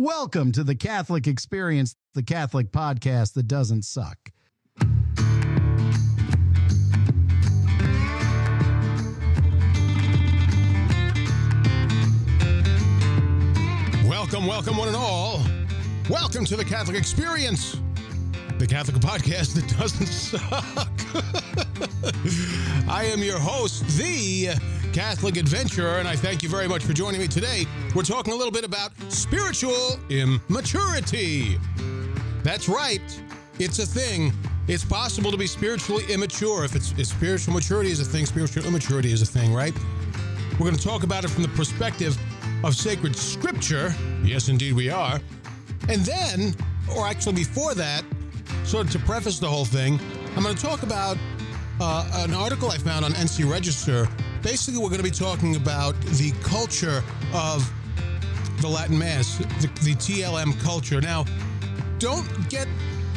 Welcome to the Catholic Experience, the Catholic podcast that doesn't suck. Welcome, welcome, one and all. Welcome to the Catholic Experience, the Catholic podcast that doesn't suck. I am your host, the Catholic Adventurer, and I thank you very much for joining me today. We're talking a little bit about spiritual immaturity. That's right, it's a thing. It's possible to be spiritually immature. If it's if spiritual maturity is a thing, spiritual immaturity is a thing, right? We're going to talk about it from the perspective of sacred scripture. Yes, indeed, we are. And then, or actually before that, sort of to preface the whole thing, I'm going to talk about uh, an article I found on NC Register. Basically, we're going to be talking about the culture of the Latin Mass, the, the TLM culture. Now, don't get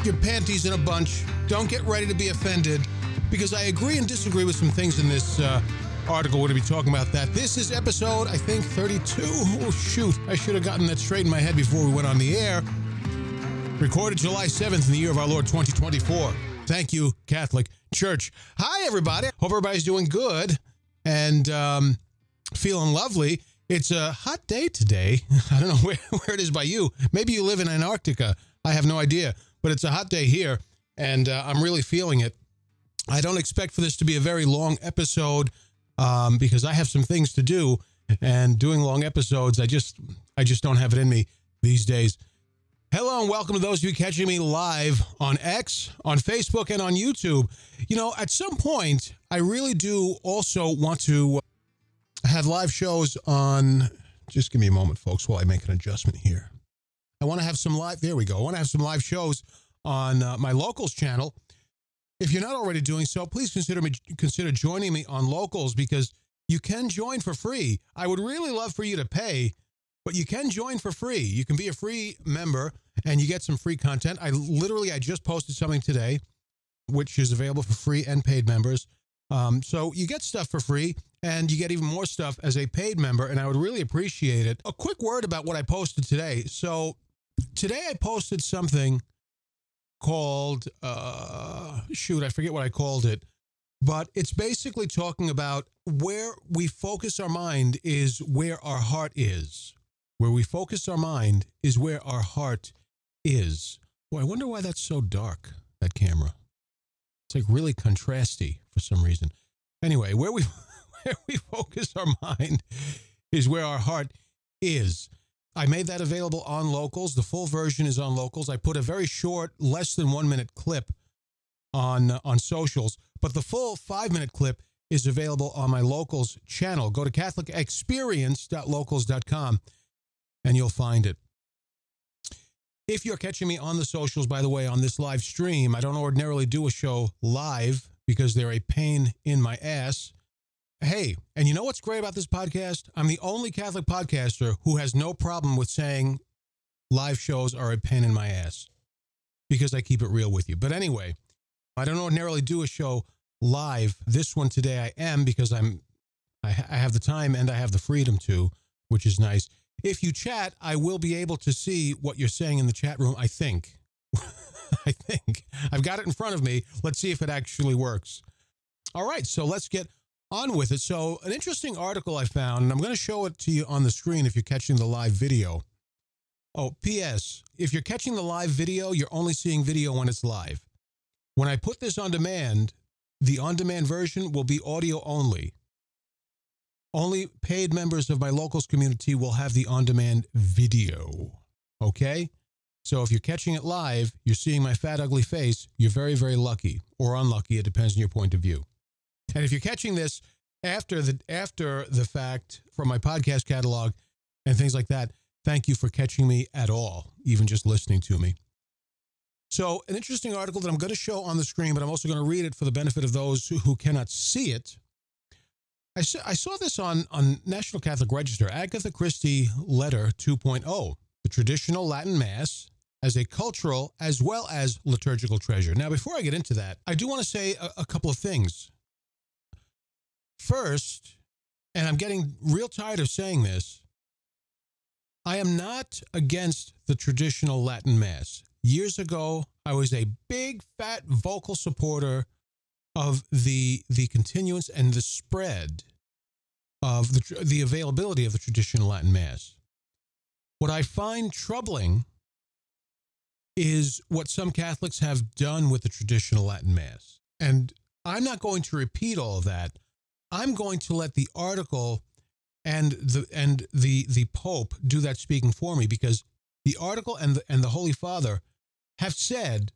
your panties in a bunch. Don't get ready to be offended because I agree and disagree with some things in this uh, article. We're going to be talking about that. This is episode, I think, 32. Oh, shoot. I should have gotten that straight in my head before we went on the air. Recorded July 7th in the year of our Lord 2024. Thank you, Catholic Church. Hi, everybody. Hope everybody's doing good and um, feeling lovely. It's a hot day today. I don't know where, where it is by you. Maybe you live in Antarctica. I have no idea. But it's a hot day here, and uh, I'm really feeling it. I don't expect for this to be a very long episode um, because I have some things to do, and doing long episodes, I just I just don't have it in me these days. Hello and welcome to those of you catching me live on X, on Facebook, and on YouTube. You know, at some point, I really do also want to have live shows on. Just give me a moment, folks, while I make an adjustment here. I want to have some live. There we go. I want to have some live shows on uh, my locals channel. If you're not already doing so, please consider me consider joining me on locals because you can join for free. I would really love for you to pay, but you can join for free. You can be a free member and you get some free content. I literally I just posted something today, which is available for free and paid members. Um, so you get stuff for free and you get even more stuff as a paid member, and I would really appreciate it. A quick word about what I posted today. So today I posted something called uh shoot, I forget what I called it, but it's basically talking about where we focus our mind is where our heart is. Where we focus our mind is where our heart is. Well, I wonder why that's so dark, that camera. It's like really contrasty for some reason. Anyway, where we where we focus our mind is where our heart is. I made that available on locals. The full version is on locals. I put a very short, less than one minute clip on uh, on socials, but the full five minute clip is available on my locals channel. Go to catholicexperience.locals.com and you'll find it. If you're catching me on the socials, by the way, on this live stream, I don't ordinarily do a show live because they're a pain in my ass. Hey, and you know what's great about this podcast? I'm the only Catholic podcaster who has no problem with saying live shows are a pain in my ass because I keep it real with you. But anyway, I don't ordinarily do a show live. This one today I am because I'm I, I have the time and I have the freedom to, which is nice. If you chat, I will be able to see what you're saying in the chat room, I think. I think. I've got it in front of me. Let's see if it actually works. All right, so let's get on with it. So, an interesting article I found, and I'm going to show it to you on the screen if you're catching the live video. Oh, P.S. If you're catching the live video, you're only seeing video when it's live. When I put this on demand, the on demand version will be audio only. Only paid members of my locals community will have the on demand video. Okay? So if you're catching it live, you're seeing my fat, ugly face, you're very, very lucky or unlucky. It depends on your point of view. And if you're catching this after the after the fact from my podcast catalog and things like that, thank you for catching me at all, even just listening to me. So, an interesting article that I'm going to show on the screen, but I'm also going to read it for the benefit of those who, who cannot see it. I I saw this on, on National Catholic Register, Agatha Christie Letter 2.0, the traditional Latin Mass as a cultural as well as liturgical treasure. Now, before I get into that, I do want to say a, a couple of things. First, and I'm getting real tired of saying this, I am not against the traditional Latin Mass. Years ago, I was a big, fat, vocal supporter of the the continuance and the spread of the the availability of the traditional Latin Mass. What I find troubling is what some Catholics have done with the traditional Latin Mass. And I'm not going to repeat all of that. I'm going to let the article and the and the the Pope do that speaking for me because the article and the, and the Holy Father have said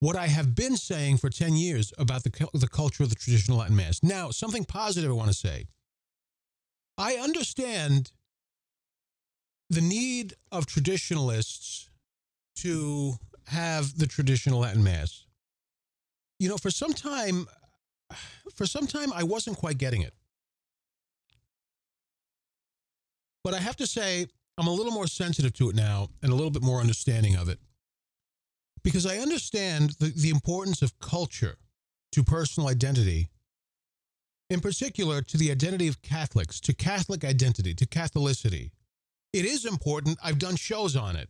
what I have been saying for 10 years about the, the culture of the traditional Latin Mass. Now, something positive I want to say. I understand the need of traditionalists to have the traditional Latin Mass. You know, for some time, for some time, I wasn't quite getting it. But I have to say, I'm a little more sensitive to it now and a little bit more understanding of it because I understand the, the importance of culture to personal identity, in particular to the identity of Catholics, to Catholic identity, to Catholicity. It is important. I've done shows on it.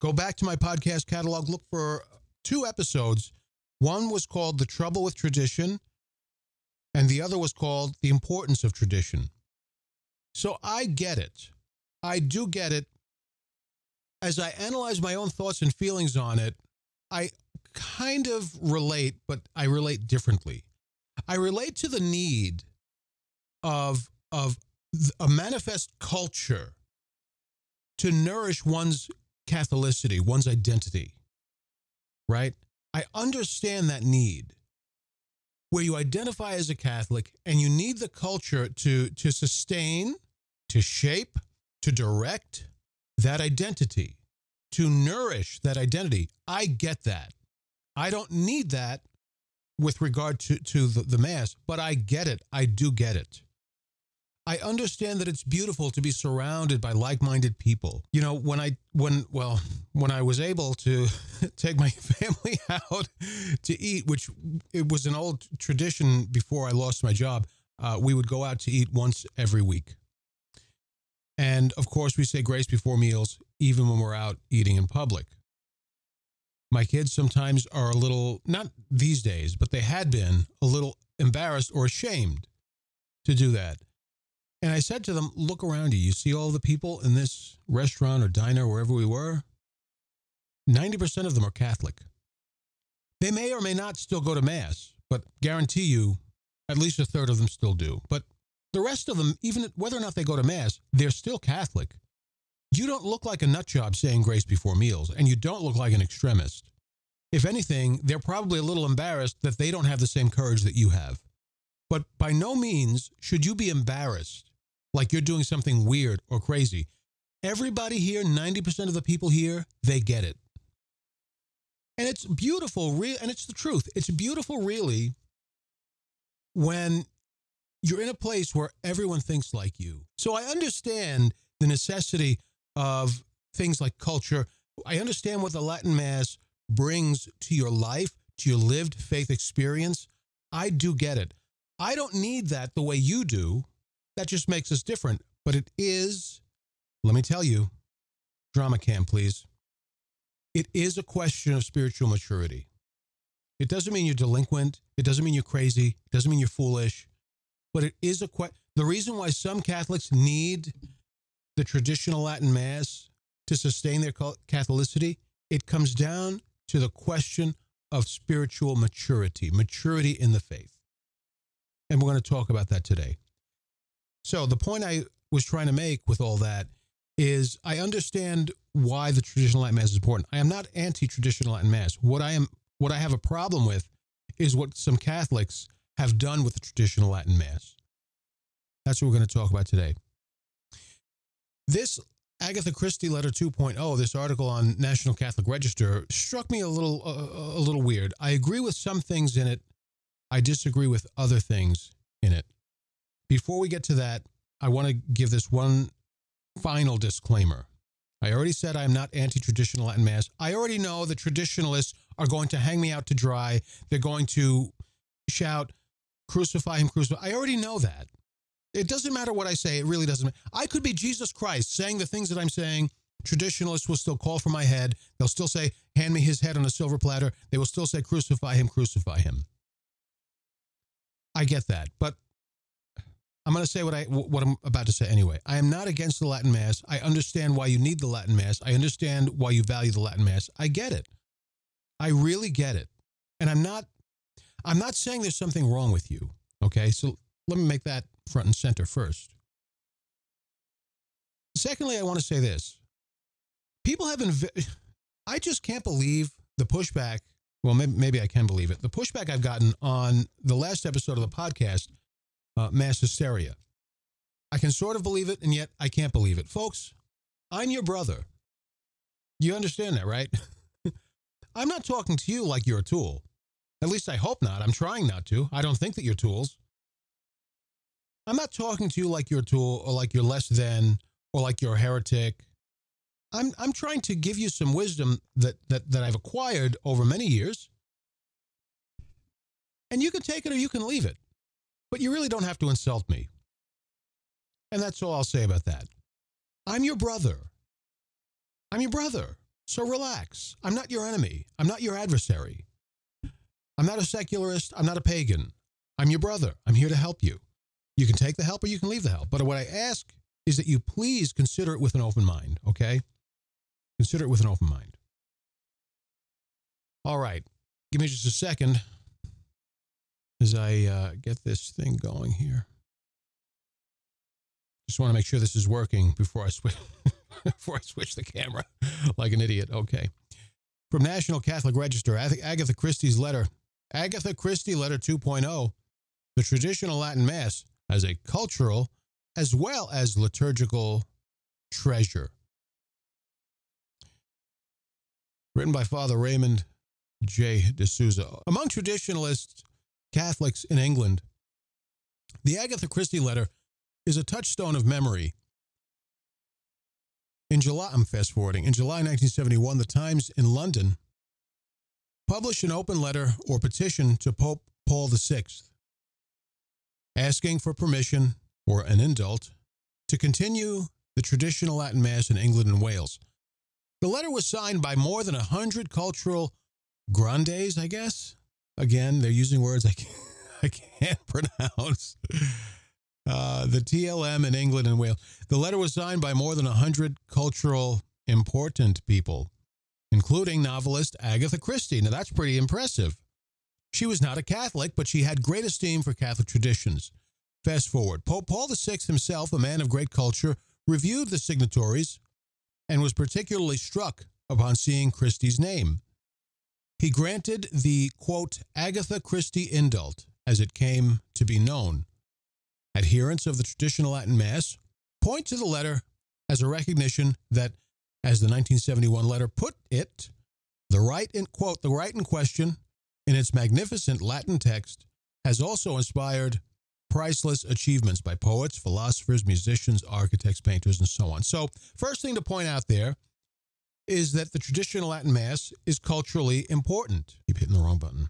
Go back to my podcast catalog, look for two episodes. One was called The Trouble with Tradition, and the other was called The Importance of Tradition. So I get it. I do get it. As I analyze my own thoughts and feelings on it, I kind of relate, but I relate differently. I relate to the need of of a manifest culture to nourish one's Catholicity, one's identity. Right? I understand that need where you identify as a Catholic and you need the culture to to sustain, to shape, to direct that identity to nourish that identity. I get that. I don't need that with regard to, to the, the Mass, but I get it. I do get it. I understand that it's beautiful to be surrounded by like-minded people. You know, when I when well, when I was able to take my family out to eat, which it was an old tradition before I lost my job, uh, we would go out to eat once every week. And of course, we say grace before meals, even when we're out eating in public. My kids sometimes are a little, not these days, but they had been a little embarrassed or ashamed to do that. And I said to them, Look around you. You see all the people in this restaurant or diner, wherever we were? 90% of them are Catholic. They may or may not still go to Mass, but guarantee you, at least a third of them still do. But the rest of them, even whether or not they go to Mass, they're still Catholic. You don't look like a nut job saying grace before meals, and you don't look like an extremist. If anything, they're probably a little embarrassed that they don't have the same courage that you have. But by no means should you be embarrassed like you're doing something weird or crazy. Everybody here, 90% of the people here, they get it. And it's beautiful, re- and it's the truth. It's beautiful, really, when you're in a place where everyone thinks like you. So I understand the necessity of things like culture. I understand what the Latin Mass brings to your life, to your lived faith experience. I do get it. I don't need that the way you do. That just makes us different. But it is, let me tell you, drama cam, please. It is a question of spiritual maturity. It doesn't mean you're delinquent. It doesn't mean you're crazy. It doesn't mean you're foolish but it is a question. The reason why some Catholics need the traditional Latin Mass to sustain their Catholicity, it comes down to the question of spiritual maturity, maturity in the faith. And we're going to talk about that today. So, the point I was trying to make with all that is I understand why the traditional Latin Mass is important. I am not anti-traditional Latin Mass. What I am what I have a problem with is what some Catholics have done with the traditional Latin Mass. That's what we're going to talk about today. This Agatha Christie letter 2.0, this article on National Catholic Register, struck me a little uh, a little weird. I agree with some things in it. I disagree with other things in it. Before we get to that, I want to give this one final disclaimer. I already said I'm not anti traditional Latin Mass. I already know the traditionalists are going to hang me out to dry. They're going to shout, crucify him, crucify. I already know that. It doesn't matter what I say. It really doesn't. Matter. I could be Jesus Christ saying the things that I'm saying. Traditionalists will still call for my head. They'll still say, hand me his head on a silver platter. They will still say, crucify him, crucify him. I get that. But I'm going to say what I what I'm about to say anyway. I am not against the Latin Mass. I understand why you need the Latin Mass. I understand why you value the Latin Mass. I get it. I really get it. And I'm not I'm not saying there's something wrong with you. Okay? So let me make that front and center first. Secondly, I want to say this. People have inv- I just can't believe the pushback. Well, maybe, maybe I can believe it. The pushback I've gotten on the last episode of the podcast uh, mass hysteria. I can sort of believe it, and yet I can't believe it. Folks, I'm your brother. You understand that, right? I'm not talking to you like you're a tool. At least I hope not. I'm trying not to. I don't think that you're tools. I'm not talking to you like you're a tool or like you're less than or like you're a heretic. I'm, I'm trying to give you some wisdom that, that, that I've acquired over many years. And you can take it or you can leave it. But you really don't have to insult me. And that's all I'll say about that. I'm your brother. I'm your brother. So relax. I'm not your enemy. I'm not your adversary. I'm not a secularist. I'm not a pagan. I'm your brother. I'm here to help you. You can take the help or you can leave the help. But what I ask is that you please consider it with an open mind, okay? Consider it with an open mind. All right. Give me just a second as I uh, get this thing going here. Just want to make sure this is working before I switch before I switch the camera like an idiot. Okay. From National Catholic Register, Agatha Christie's letter, Agatha Christie letter 2.0, the traditional Latin Mass as a cultural as well as liturgical treasure. Written by Father Raymond J. de Souza. Among traditionalists, Catholics in England. The Agatha Christie letter is a touchstone of memory. In July, I'm fast forwarding, in July 1971, the Times in London published an open letter or petition to Pope Paul VI, asking for permission or an indult to continue the traditional Latin Mass in England and Wales. The letter was signed by more than a hundred cultural grandes, I guess, Again, they're using words I can't, I can't pronounce. Uh, the TLM in England and Wales. The letter was signed by more than 100 cultural important people, including novelist Agatha Christie. Now, that's pretty impressive. She was not a Catholic, but she had great esteem for Catholic traditions. Fast forward Pope Paul VI himself, a man of great culture, reviewed the signatories and was particularly struck upon seeing Christie's name. He granted the, quote, Agatha Christie indult, as it came to be known. Adherents of the traditional Latin Mass point to the letter as a recognition that, as the 1971 letter put it, the rite in, quote, the rite in question in its magnificent Latin text has also inspired priceless achievements by poets, philosophers, musicians, architects, painters, and so on. So, first thing to point out there is that the traditional Latin Mass is culturally important. Keep hitting the wrong button.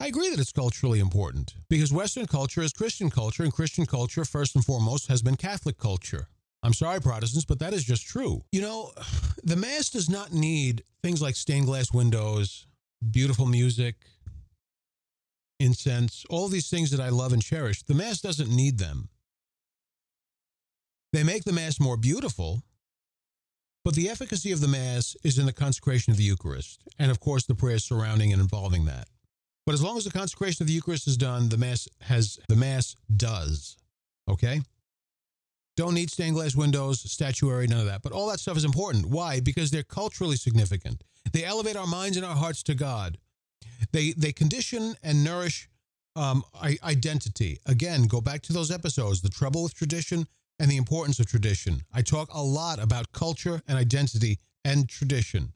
I agree that it's culturally important because Western culture is Christian culture, and Christian culture, first and foremost, has been Catholic culture. I'm sorry, Protestants, but that is just true. You know, the Mass does not need things like stained glass windows, beautiful music, incense, all these things that I love and cherish. The Mass doesn't need them. They make the Mass more beautiful, but the efficacy of the Mass is in the consecration of the Eucharist, and of course the prayers surrounding and involving that. But as long as the consecration of the Eucharist is done, the Mass has the Mass does. Okay? Don't need stained glass windows, statuary, none of that. But all that stuff is important. Why? Because they're culturally significant. They elevate our minds and our hearts to God. They they condition and nourish um, identity. Again, go back to those episodes. The trouble with tradition and the importance of tradition. I talk a lot about culture and identity and tradition.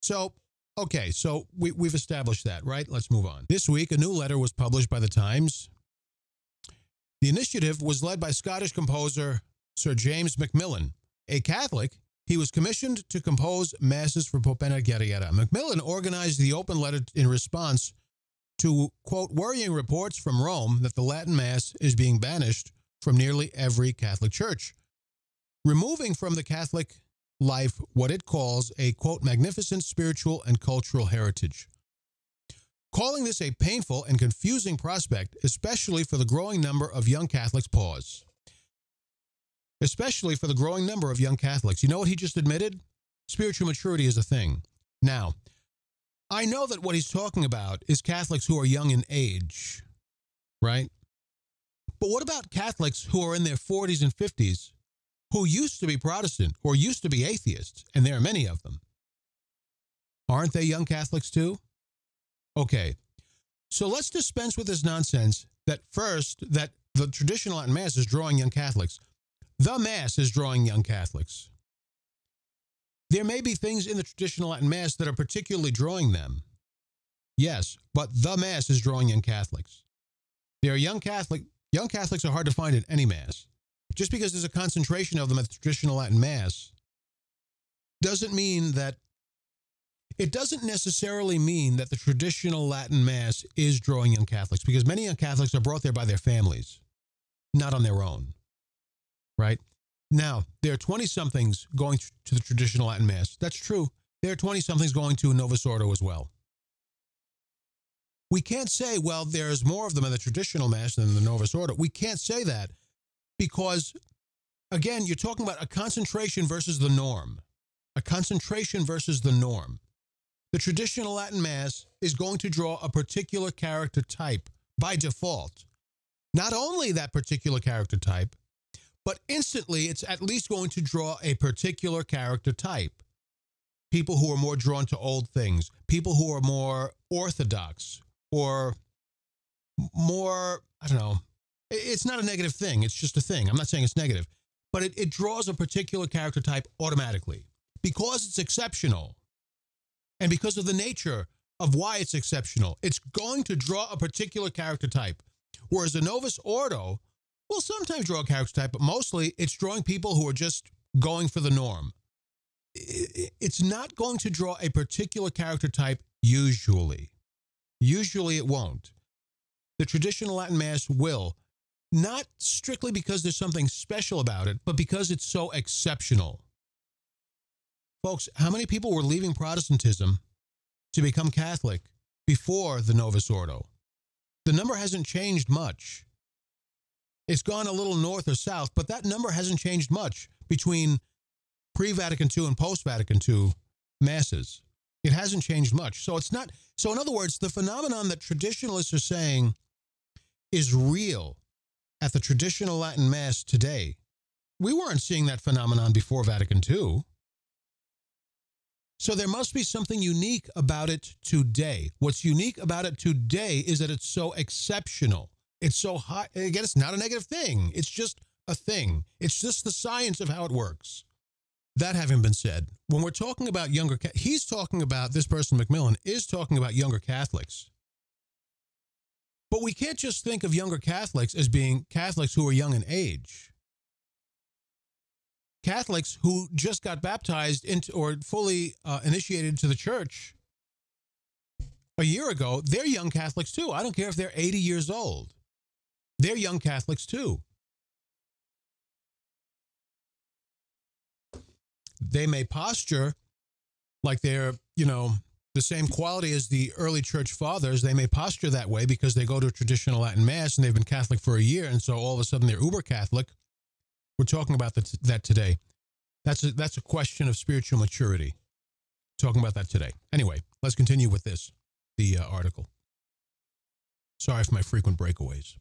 So, okay, so we, we've established that, right? Let's move on. This week, a new letter was published by the Times. The initiative was led by Scottish composer Sir James MacMillan. A Catholic, he was commissioned to compose masses for Pope Benedict yada. MacMillan organized the open letter in response to, quote, worrying reports from Rome that the Latin Mass is being banished from nearly every Catholic church, removing from the Catholic life what it calls a quote magnificent spiritual and cultural heritage. Calling this a painful and confusing prospect, especially for the growing number of young Catholics, pause. Especially for the growing number of young Catholics. You know what he just admitted? Spiritual maturity is a thing. Now, I know that what he's talking about is Catholics who are young in age, right? But what about Catholics who are in their 40s and 50s who used to be Protestant or used to be atheists? And there are many of them. Aren't they young Catholics too? Okay. So let's dispense with this nonsense that first, that the traditional Latin Mass is drawing young Catholics. The Mass is drawing young Catholics. There may be things in the traditional Latin Mass that are particularly drawing them. Yes, but the Mass is drawing young Catholics. There are young Catholic young Catholics are hard to find at any Mass. Just because there's a concentration of them at the traditional Latin Mass doesn't mean that it doesn't necessarily mean that the traditional Latin Mass is drawing young Catholics because many young Catholics are brought there by their families, not on their own. Right? Now, there are 20 somethings going to the traditional Latin Mass. That's true. There are 20 somethings going to Novus Ordo as well. We can't say, well, there's more of them in the traditional Mass than the Novus Ordo. We can't say that because, again, you're talking about a concentration versus the norm. A concentration versus the norm the traditional Latin Mass is going to draw a particular character type by default. Not only that particular character type, but instantly it's at least going to draw a particular character type. People who are more drawn to old things, people who are more orthodox or more, I don't know, it's not a negative thing. It's just a thing. I'm not saying it's negative, but it, it draws a particular character type automatically because it's exceptional and because of the nature of why it's exceptional, it's going to draw a particular character type. Whereas the Novus Ordo will sometimes draw a character type, but mostly it's drawing people who are just going for the norm. It's not going to draw a particular character type usually. Usually it won't. The traditional Latin Mass will, not strictly because there's something special about it, but because it's so exceptional. Folks, how many people were leaving Protestantism to become Catholic before the Novus Ordo? The number hasn't changed much. It's gone a little north or south, but that number hasn't changed much between pre Vatican II and post Vatican II masses. It hasn't changed much. So it's not, so in other words, the phenomenon that traditionalists are saying is real at the traditional Latin Mass today. We weren't seeing that phenomenon before Vatican II. So there must be something unique about it today. What's unique about it today is that it's so exceptional. It's so high. Again, it's not a negative thing. It's just a thing. It's just the science of how it works. That having been said, when we're talking about younger, he's talking about this person, MacMillan, is talking about younger Catholics. But we can't just think of younger Catholics as being Catholics who are young in age. Catholics who just got baptized into or fully uh, initiated to the church a year ago, they're young Catholics too. I don't care if they're 80 years old. They're young Catholics too. They may posture like they're, you know, the same quality as the early church fathers. They may posture that way because they go to a traditional Latin mass and they've been Catholic for a year. And so all of a sudden they're uber Catholic we're talking about that, today. That's a, that's a question of spiritual maturity. Talking about that today. Anyway, let's continue with this, the uh, article. Sorry for my frequent breakaways.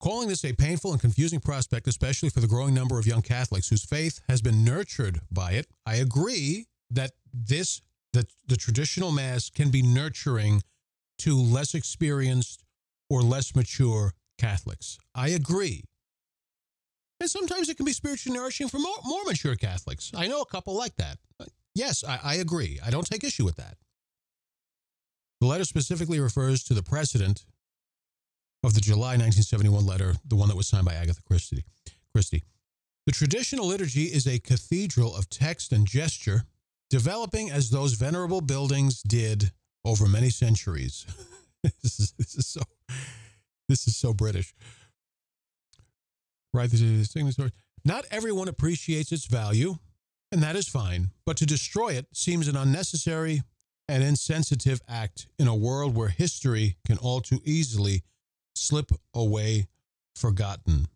Calling this a painful and confusing prospect, especially for the growing number of young Catholics whose faith has been nurtured by it, I agree that this that the traditional mass can be nurturing to less experienced or less mature Catholics. I agree. And sometimes it can be spiritually nourishing for more, more mature Catholics. I know a couple like that. Yes, I, I agree. I don't take issue with that. The letter specifically refers to the precedent of the July 1971 letter, the one that was signed by Agatha Christie. Christie. The traditional liturgy is a cathedral of text and gesture, developing as those venerable buildings did over many centuries. this, is, this is so this is so British. right? Not everyone appreciates its value, and that is fine. But to destroy it seems an unnecessary and insensitive act in a world where history can all too easily slip away forgotten.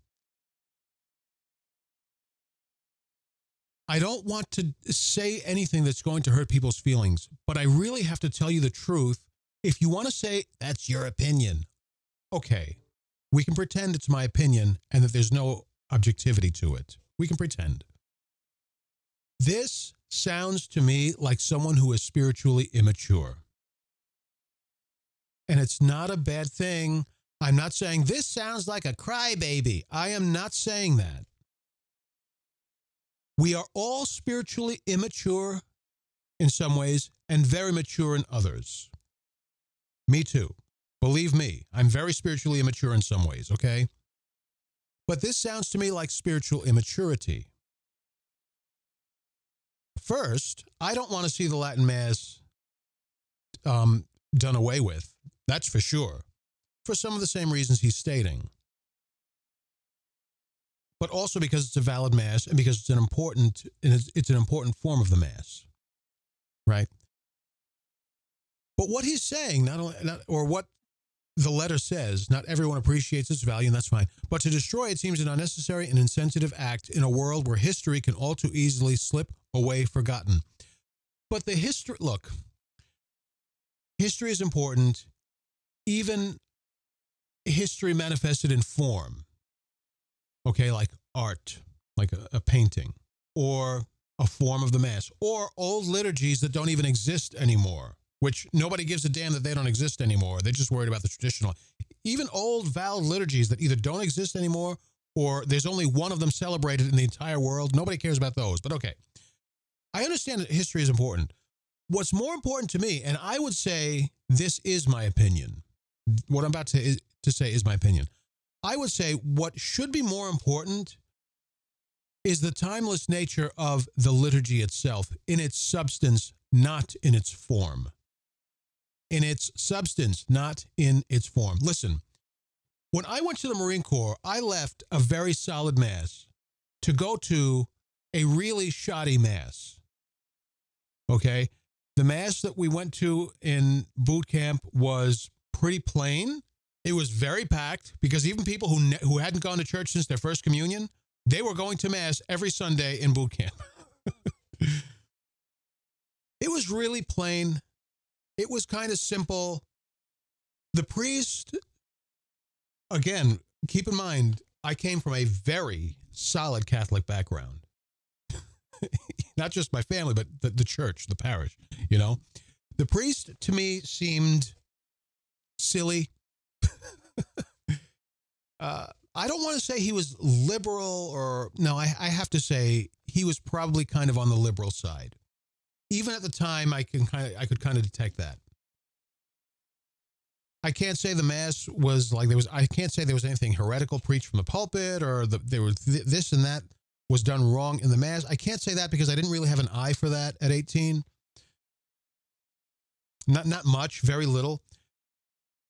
I don't want to say anything that's going to hurt people's feelings, but I really have to tell you the truth. If you want to say that's your opinion, okay, we can pretend it's my opinion and that there's no objectivity to it. We can pretend. This sounds to me like someone who is spiritually immature. And it's not a bad thing. I'm not saying this sounds like a crybaby. I am not saying that. We are all spiritually immature in some ways and very mature in others. Me too. Believe me, I'm very spiritually immature in some ways, okay? But this sounds to me like spiritual immaturity. First, I don't want to see the Latin Mass um, done away with. That's for sure. For some of the same reasons he's stating. But also because it's a valid Mass and because it's an important, it's, it's an important form of the Mass. Right? But what he's saying, not only, not, or what the letter says not everyone appreciates its value, and that's fine. But to destroy it seems an unnecessary and insensitive act in a world where history can all too easily slip away forgotten. But the history, look, history is important, even history manifested in form. Okay, like art, like a, a painting, or a form of the Mass, or old liturgies that don't even exist anymore which nobody gives a damn that they don't exist anymore. They're just worried about the traditional. Even old valid liturgies that either don't exist anymore or there's only one of them celebrated in the entire world. Nobody cares about those. But okay. I understand that history is important. What's more important to me, and I would say this is my opinion. What I'm about to, to say is my opinion. I would say what should be more important is the timeless nature of the liturgy itself in its substance, not in its form in its substance, not in its form. Listen, when I went to the Marine Corps, I left a very solid mass to go to a really shoddy mass. Okay. The mass that we went to in boot camp was pretty plain. It was very packed because even people who, ne- who hadn't gone to church since their first communion, they were going to mass every Sunday in boot camp. it was really plain. It was kind of simple. The priest, again, keep in mind, I came from a very solid Catholic background. Not just my family, but the, the church, the parish, you know? The priest to me seemed silly. uh, I don't want to say he was liberal or no, I, I have to say he was probably kind of on the liberal side even at the time, I can kind of I could kind of detect that. I can't say the mass was like there was. I can't say there was anything heretical preached from the pulpit or the, there was th- this and that was done wrong in the mass. I can't say that because I didn't really have an eye for that at 18. Not not much, very little.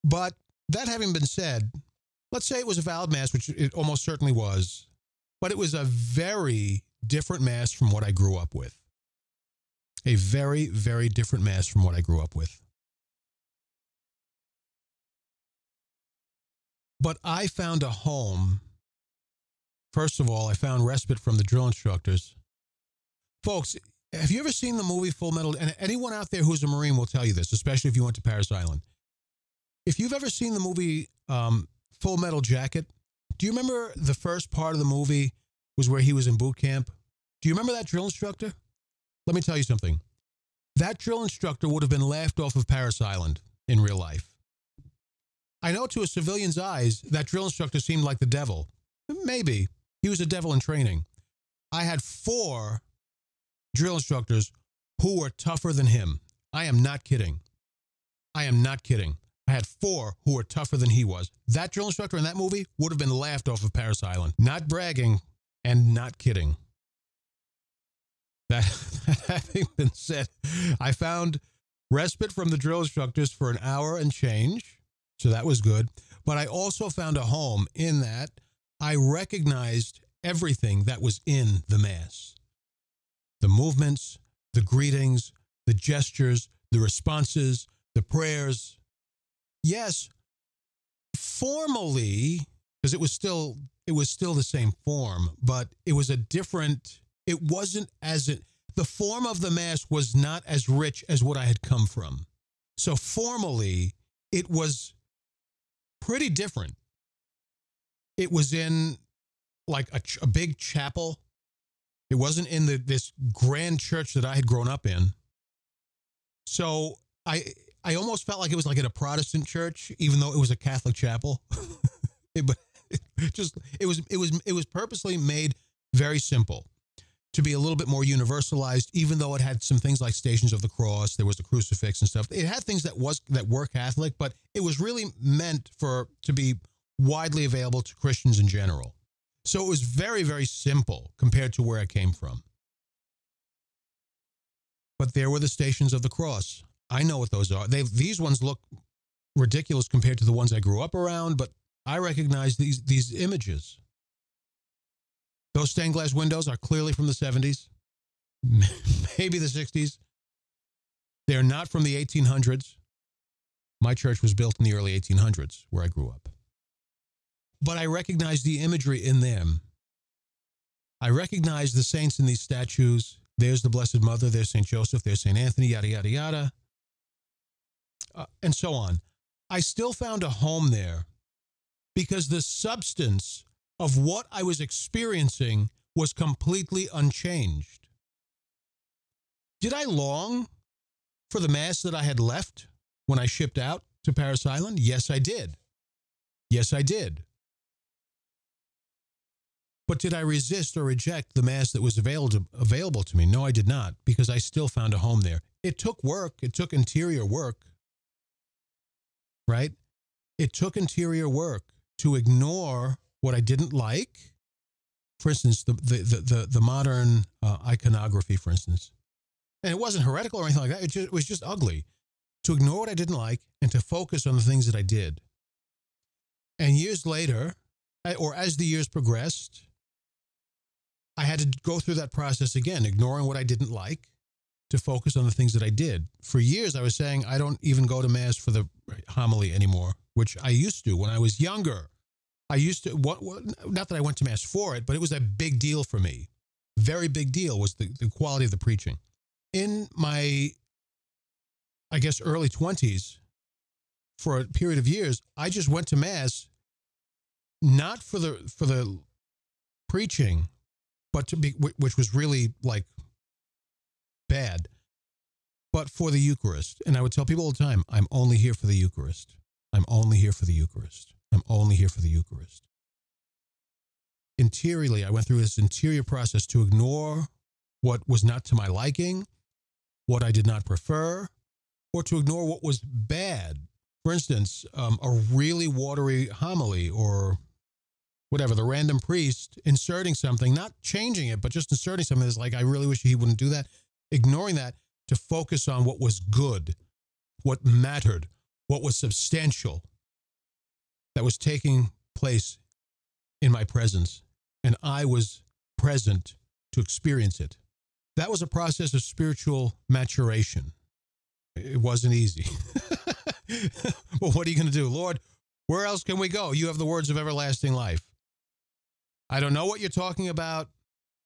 But that having been said, let's say it was a valid mass, which it almost certainly was, but it was a very different mass from what I grew up with a very, very different mass from what I grew up with. But I found a home. First of all, I found respite from the drill instructors. Folks, have you ever seen the movie Full Metal? And anyone out there who's a Marine will tell you this, especially if you went to Parris Island. If you've ever seen the movie um, Full Metal Jacket, do you remember the first part of the movie was where he was in boot camp? Do you remember that drill instructor? Let me tell you something. That drill instructor would have been laughed off of Parris Island in real life. I know to a civilian's eyes, that drill instructor seemed like the devil. Maybe. He was a devil in training. I had four drill instructors who were tougher than him. I am not kidding. I am not kidding. Had four who were tougher than he was. That drill instructor in that movie would have been laughed off of Parris Island. Not bragging and not kidding. That, having been said, I found respite from the drill instructors for an hour and change. So that was good. But I also found a home in that I recognized everything that was in the Mass the movements, the greetings, the gestures, the responses, the prayers. Yes, formally, because it was still it was still the same form, but it was a different. It wasn't as it. The form of the mass was not as rich as what I had come from. So formally, it was pretty different. It was in like a, a big chapel. It wasn't in the this grand church that I had grown up in. So I I almost felt like it was like in a Protestant church, even though it was a Catholic chapel. but just it was it was it was purposely made very simple to be a little bit more universalized, even though it had some things like Stations of the Cross, there was a crucifix and stuff. It had things that was that were Catholic, but it was really meant for to be widely available to Christians in general. So it was very, very simple compared to where I came from. But there were the Stations of the Cross. I know what those are. They these ones look ridiculous compared to the ones I grew up around, but I recognize these these images. Those stained glass windows are clearly from the 70s, maybe the 60s. They're not from the 1800s. My church was built in the early 1800s where I grew up. But I recognize the imagery in them. I recognize the saints in these statues. There's the Blessed Mother, there's St. Joseph, there's St. Anthony, yada, yada, yada, uh, and so on. I still found a home there because the substance of what I was experiencing was completely unchanged. Did I long for the Mass that I had left when I shipped out to Parris Island? Yes, I did. Yes, I did. But did I resist or reject the Mass that was available available to me? No, I did not, because I still found a home there. It took work, it took interior work, right? It took interior work to ignore what I didn't like. For instance, the the the the, the modern uh, iconography, for instance, and it wasn't heretical or anything like that. It, just, it was just ugly. To ignore what I didn't like and to focus on the things that I did. And years later, or as the years progressed, I had to go through that process again, ignoring what I didn't like to focus on the things that I did. For years, I was saying, I don't even go to Mass for the homily anymore, which I used to when I was younger. I used to, what, what, not that I went to Mass for it, but it was a big deal for me. Very big deal was the, the quality of the preaching. In my, I guess, early 20s, for a period of years, I just went to Mass not for the for the preaching, but to be which was really like bad, but for the Eucharist. And I would tell people all the time, I'm only here for the Eucharist. I'm only here for the Eucharist. I'm only here for the Eucharist. Interiorly, I went through this interior process to ignore what was not to my liking, what I did not prefer, or to ignore what was bad. For instance, um, a really watery homily or whatever, the random priest inserting something, not changing it, but just inserting something that's like, I really wish he wouldn't do that. Ignoring that to focus on what was good, what mattered, what was substantial, that was taking place in my presence, and I was present to experience it. That was a process of spiritual maturation. It wasn't easy. well, what are you going to do? Lord, where else can we go? You have the words of everlasting life. I don't know what you're talking about.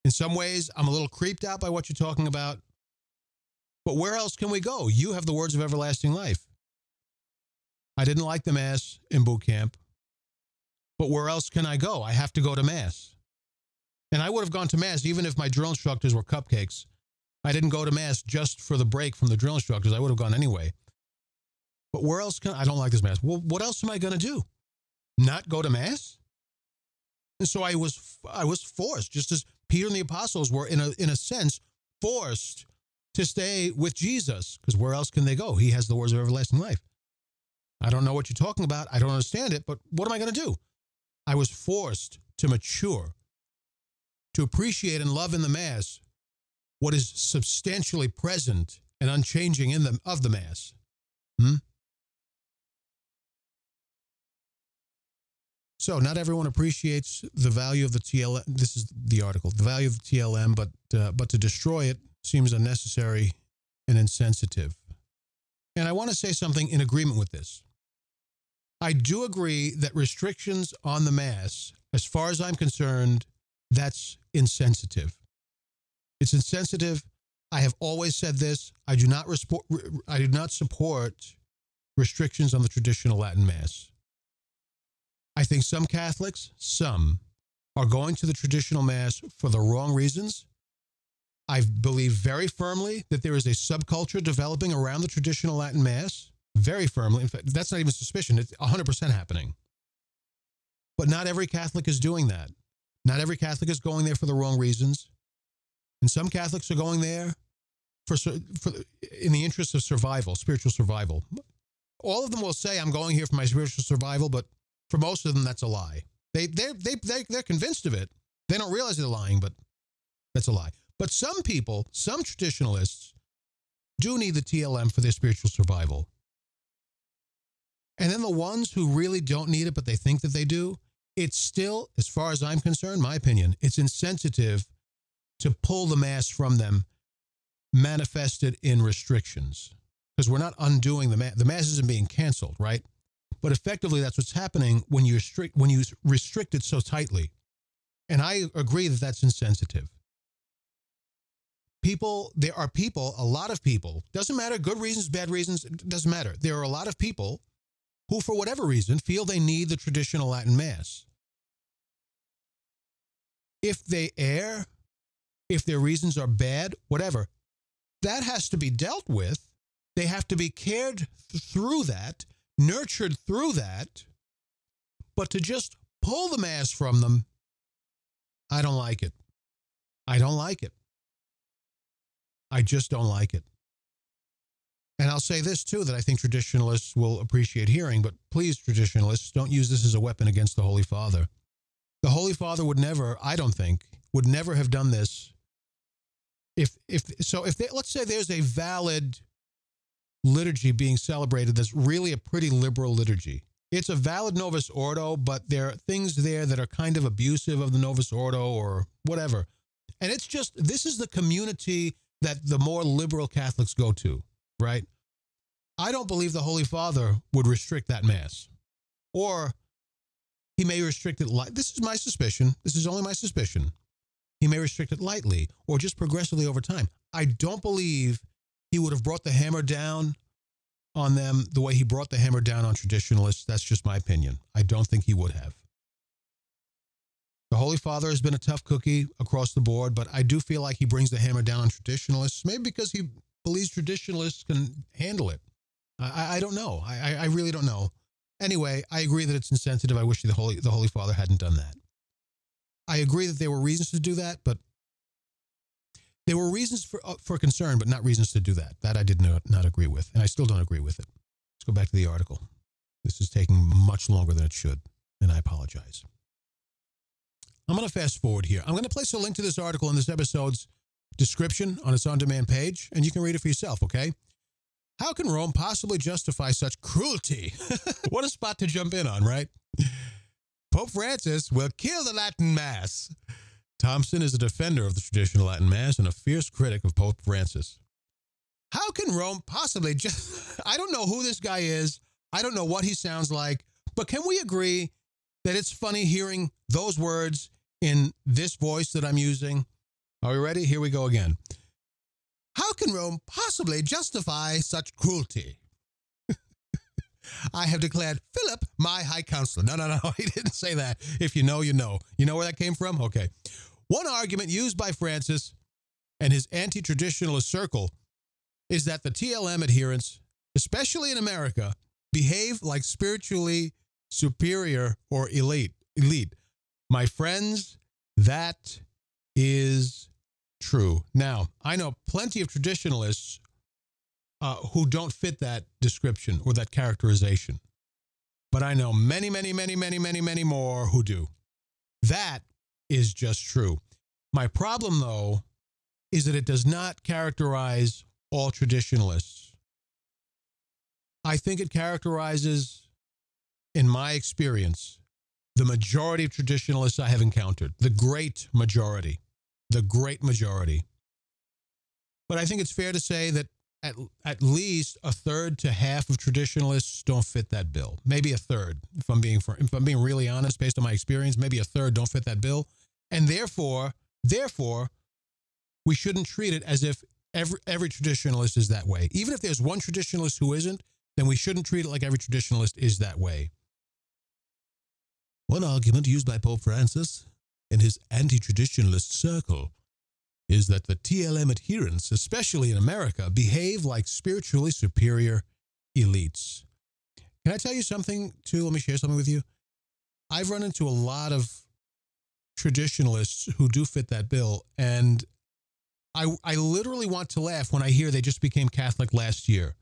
In some ways, I'm a little creeped out by what you're talking about. But where else can we go? You have the words of everlasting life. I didn't like the Mass in boot camp. But where else can I go? I have to go to Mass. And I would have gone to Mass even if my drill instructors were cupcakes. I didn't go to Mass just for the break from the drill instructors. I would have gone anyway. But where else can I don't like this Mass? Well, what else am I going to do? Not go to Mass? And so I was I was forced, just as Peter and the apostles were in a in a sense forced to stay with Jesus, because where else can they go? He has the words of everlasting life. I don't know what you're talking about. I don't understand it, but what am I going to do? I was forced to mature, to appreciate and love in the Mass what is substantially present and unchanging in the of the Mass. Hmm? So, not everyone appreciates the value of the TLM. This is the article. The value of the TLM, but uh, but to destroy it seems unnecessary and insensitive. And I want to say something in agreement with this. I do agree that restrictions on the mass, as far as I'm concerned, that's insensitive. It's insensitive. I have always said this. I do not resport, I do not support restrictions on the traditional Latin Mass. I think some Catholics, some, are going to the traditional Mass for the wrong reasons. I believe very firmly that there is a subculture developing around the traditional Latin Mass. Very firmly. In fact, that's not even suspicion. It's 100% happening. But not every Catholic is doing that. Not every Catholic is going there for the wrong reasons. And some Catholics are going there for, for in the interest of survival, spiritual survival. All of them will say, I'm going here for my spiritual survival, but for most of them, that's a lie. They, they, they, they, they're convinced of it. They don't realize they're lying, but that's a lie. But some people, some traditionalists, do need the TLM for their spiritual survival. And then the ones who really don't need it, but they think that they do, it's still, as far as I'm concerned, my opinion, it's insensitive to pull the mass from them manifested in restrictions. Because we're not undoing the mass. The mass isn't being canceled, right? But effectively, that's what's happening when you restrict when you restrict it so tightly. And I agree that that's insensitive. People, there are people, a lot of people, doesn't matter, good reasons, bad reasons, doesn't matter. There are a lot of people who, for whatever reason, feel they need the traditional Latin Mass. If they err, if their reasons are bad, whatever, that has to be dealt with. They have to be cared through that, nurtured through that. But to just pull the Mass from them, I don't like it. I don't like it. I just don't like it. And I'll say this too that I think traditionalists will appreciate hearing, but please, traditionalists, don't use this as a weapon against the Holy Father. The Holy Father would never, I don't think, would never have done this. If, if so, if they, let's say there's a valid liturgy being celebrated that's really a pretty liberal liturgy. It's a valid Novus Ordo, but there are things there that are kind of abusive of the Novus Ordo or whatever. And it's just, this is the community that the more liberal Catholics go to right? I don't believe the Holy Father would restrict that Mass. Or he may restrict it light. This is my suspicion. This is only my suspicion. He may restrict it lightly or just progressively over time. I don't believe he would have brought the hammer down on them the way he brought the hammer down on traditionalists. That's just my opinion. I don't think he would have. The Holy Father has been a tough cookie across the board, but I do feel like he brings the hammer down on traditionalists, maybe because he believes traditionalists can handle it. I, I don't know. I, I really don't know. Anyway, I agree that it's insensitive. I wish the Holy, the Holy Father hadn't done that. I agree that there were reasons to do that, but there were reasons for, uh, for concern, but not reasons to do that. That I did not, not agree with, and I still don't agree with it. Let's go back to the article. This is taking much longer than it should, and I apologize. I'm going to fast forward here. I'm going to place a link to this article in this episode's description on its on demand page, and you can read it for yourself, okay? How can Rome possibly justify such cruelty? what a spot to jump in on, right? Pope Francis will kill the Latin Mass. Thompson is a defender of the traditional Latin Mass and a fierce critic of Pope Francis. How can Rome possibly just. I don't know who this guy is. I don't know what he sounds like, but can we agree that it's funny hearing those words in this voice that I'm using? Are we ready? Here we go again. How can Rome possibly justify such cruelty? I have declared Philip my high counselor. No, no, no, he didn't say that. If you know, you know. You know where that came from? Okay. One argument used by Francis and his anti traditionalist circle is that the TLM adherents, especially in America, behave like spiritually superior or elite. Elite. My friends, that is true. Now, I know plenty of traditionalists uh, who don't fit that description or that characterization, but I know many, many, many, many, many, many more who do. That is just true. My problem, though, is that it does not characterize all traditionalists. I think it characterizes, in my experience, the majority of traditionalists I have encountered, the great majority, the great majority. But I think it's fair to say that at, at least a third to half of traditionalists don't fit that bill. Maybe a third, if I'm being if I'm being really honest, based on my experience, maybe a third don't fit that bill, and therefore, therefore, we shouldn't treat it as if every every traditionalist is that way. Even if there's one traditionalist who isn't, then we shouldn't treat it like every traditionalist is that way. One argument used by Pope Francis in his anti-traditionalist circle is that the TLM adherents, especially in America, behave like spiritually superior elites. Can I tell you something too? Let me share something with you. I've run into a lot of traditionalists who do fit that bill, and I, I literally want to laugh when I hear they just became Catholic last year,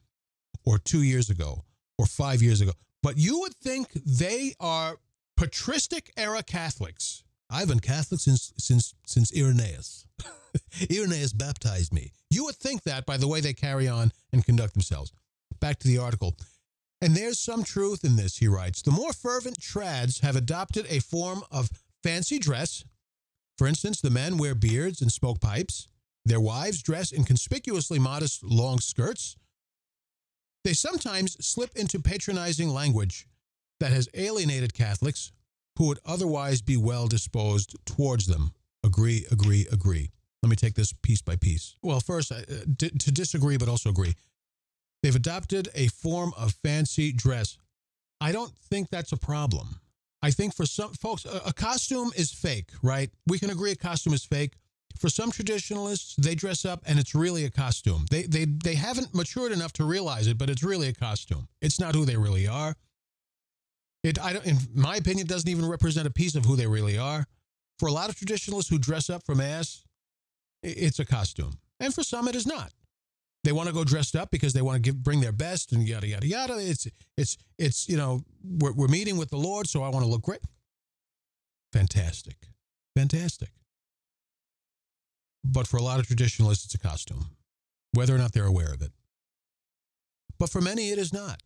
or two years ago, or five years ago. But you would think they are patristic era Catholics. I've been Catholic since since since Irenaeus. Irenaeus baptized me. You would think that by the way they carry on and conduct themselves. Back to the article. And there's some truth in this, he writes. The more fervent trads have adopted a form of fancy dress. For instance, the men wear beards and smoke pipes. Their wives dress in conspicuously modest long skirts. They sometimes slip into patronizing language that has alienated Catholics who would otherwise be well disposed towards them. Agree, agree, agree. Let me take this piece by piece. Well, first, uh, d- to disagree, but also agree. They've adopted a form of fancy dress. I don't think that's a problem. I think for some folks, a, a costume is fake, right? We can agree a costume is fake. For some traditionalists, they dress up and it's really a costume. They, they, they haven't matured enough to realize it, but it's really a costume. It's not who they really are. It, I don't, in my opinion, doesn't even represent a piece of who they really are. For a lot of traditionalists who dress up for mass, it's a costume, and for some, it is not. They want to go dressed up because they want to give, bring their best and yada yada yada. It's it's it's you know we're, we're meeting with the Lord, so I want to look great. Fantastic, fantastic. But for a lot of traditionalists, it's a costume, whether or not they're aware of it. But for many, it is not.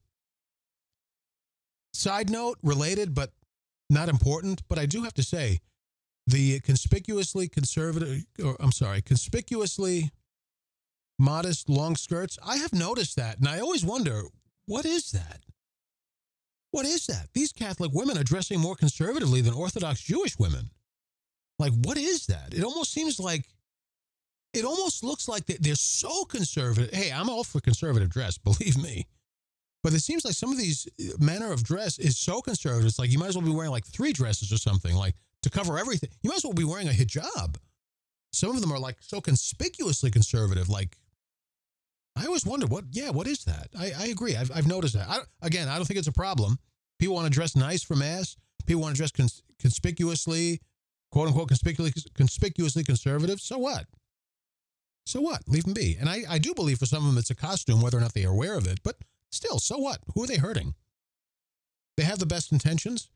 Side note, related but not important, but I do have to say the conspicuously conservative, or I'm sorry, conspicuously modest long skirts. I have noticed that, and I always wonder what is that? What is that? These Catholic women are dressing more conservatively than Orthodox Jewish women. Like, what is that? It almost seems like, it almost looks like they're so conservative. Hey, I'm all for conservative dress, believe me. But it seems like some of these uh, manner of dress is so conservative. It's like you might as well be wearing like three dresses or something, like to cover everything. You might as well be wearing a hijab. Some of them are like so conspicuously conservative. Like, I always wonder what, yeah, what is that? I, I agree. I've, I've noticed that. I, again, I don't think it's a problem. People want to dress nice for mass. People want to dress cons- conspicuously, quote unquote, conspicuously, conspicuously conservative. So what? So what? Leave them be. And I, I do believe for some of them it's a costume, whether or not they are aware of it. But Still, so what? Who are they hurting? They have the best intentions.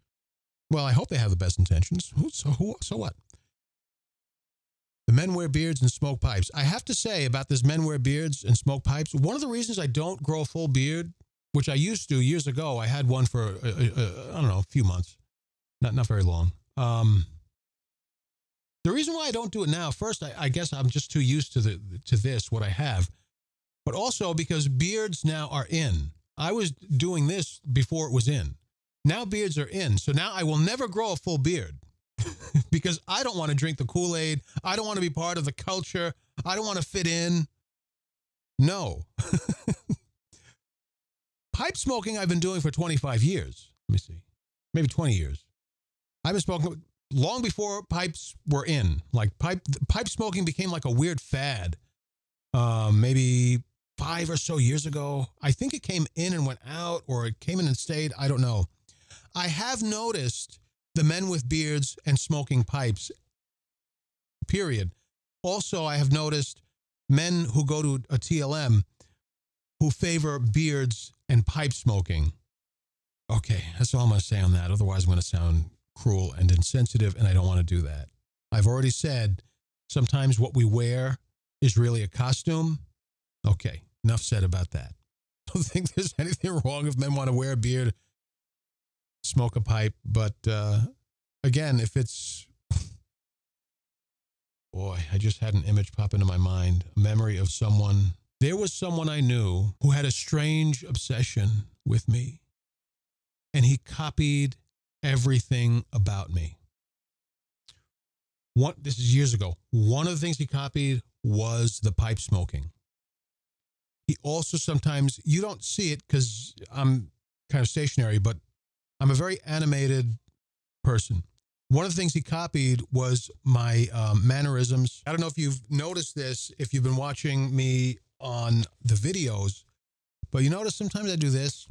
Well, I hope they have the best intentions. So, who, so what? The men wear beards and smoke pipes. I have to say about this men wear beards and smoke pipes, one of the reasons I don't grow a full beard, which I used to years ago, I had one for, uh, uh, uh, I don't know, a few months, not, not very long. Um, the reason why I don't do it now, first, I, I guess I'm just too used to the to this, what I have but also because beards now are in. I was doing this before it was in. Now beards are in. So now I will never grow a full beard because I don't want to drink the Kool Aid. I don't want to be part of the culture. I don't want to fit in. No. Pipe smoking, I've been doing for 25 years. Let me see, maybe 20 years. I've been smoking long before pipes were in. Like pipe, pipe smoking became like a weird fad. Um, maybe five or so years ago. I think it came in and went out, or it came in and stayed. I don't know. I have noticed the men with beards and smoking pipes, period. Also, I have noticed men who go to a TLM who favor beards and pipe smoking. Okay, that's all I'm going to say on that. Otherwise, I'm going to sound cruel and insensitive, and I don't want to do that. I've already said sometimes what we wear is really a costume Okay, enough said about that. Don't think there's anything wrong if men want to wear a beard, smoke a pipe, but uh, again, if it's boy, I just had an image pop into my mind, a memory of someone. There was someone I knew who had a strange obsession with me, and he copied everything about me. One, this is years ago. One of the things he copied was the pipe smoking. He also sometimes, you don't see it because I'm kind of stationary, but I'm a very animated person. One of the things he copied was my um, mannerisms. I don't know if you've noticed this, if you've been watching me on the videos, but you notice sometimes I do this.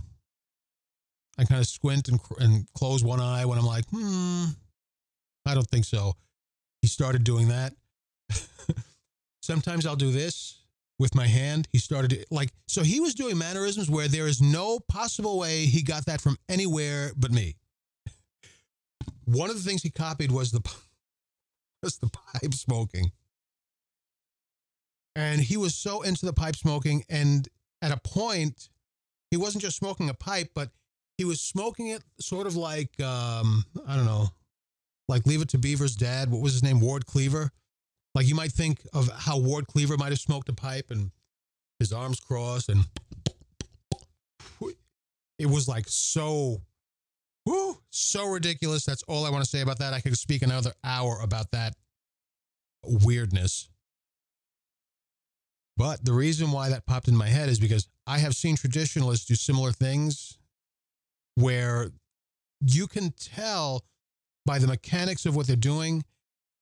I kind of squint and, and close one eye when I'm like, hmm, I don't think so. He started doing that. sometimes I'll do this with my hand. He started like, so he was doing mannerisms where there is no possible way he got that from anywhere but me. One of the things he copied was the was the pipe smoking. And he was so into the pipe smoking and at a point he wasn't just smoking a pipe but he was smoking it sort of like um, I don't know, like Leave It to Beaver's dad. What was his name? Ward Cleaver. Like you might think of how Ward Cleaver might have smoked a pipe and his arms crossed and it was like so whoo, so ridiculous. That's all I want to say about that. I could speak another hour about that weirdness. But the reason why that popped in my head is because I have seen traditionalists do similar things where you can tell by the mechanics of what they're doing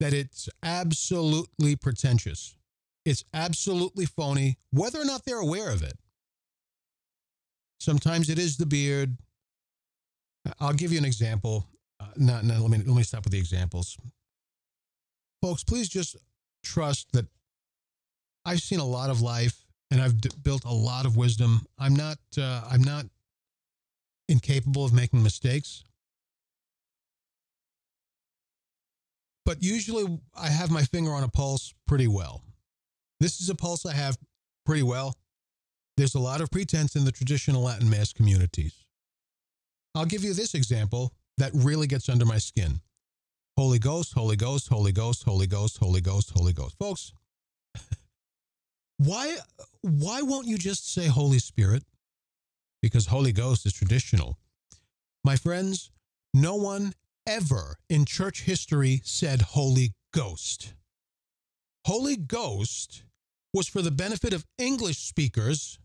that it's absolutely pretentious. It's absolutely phony, whether or not they're aware of it. Sometimes it is the beard. I'll give you an example. Uh, no, no, let me let me stop with the examples. Folks, please just trust that I've seen a lot of life and I've built a lot of wisdom. I'm not uh, I'm not incapable of making mistakes. But usually I have my finger on a pulse pretty well. This is a pulse I have pretty well. There's a lot of pretense in the traditional Latin Mass communities. I'll give you this example that really gets under my skin. Holy Ghost, Holy Ghost, Holy Ghost, Holy Ghost, Holy Ghost, Holy Ghost. Folks, why why won't you just say Holy Spirit? Because Holy Ghost is traditional. My friends, no one ever in church history said Holy Ghost. Holy Ghost was for the benefit of English speakers,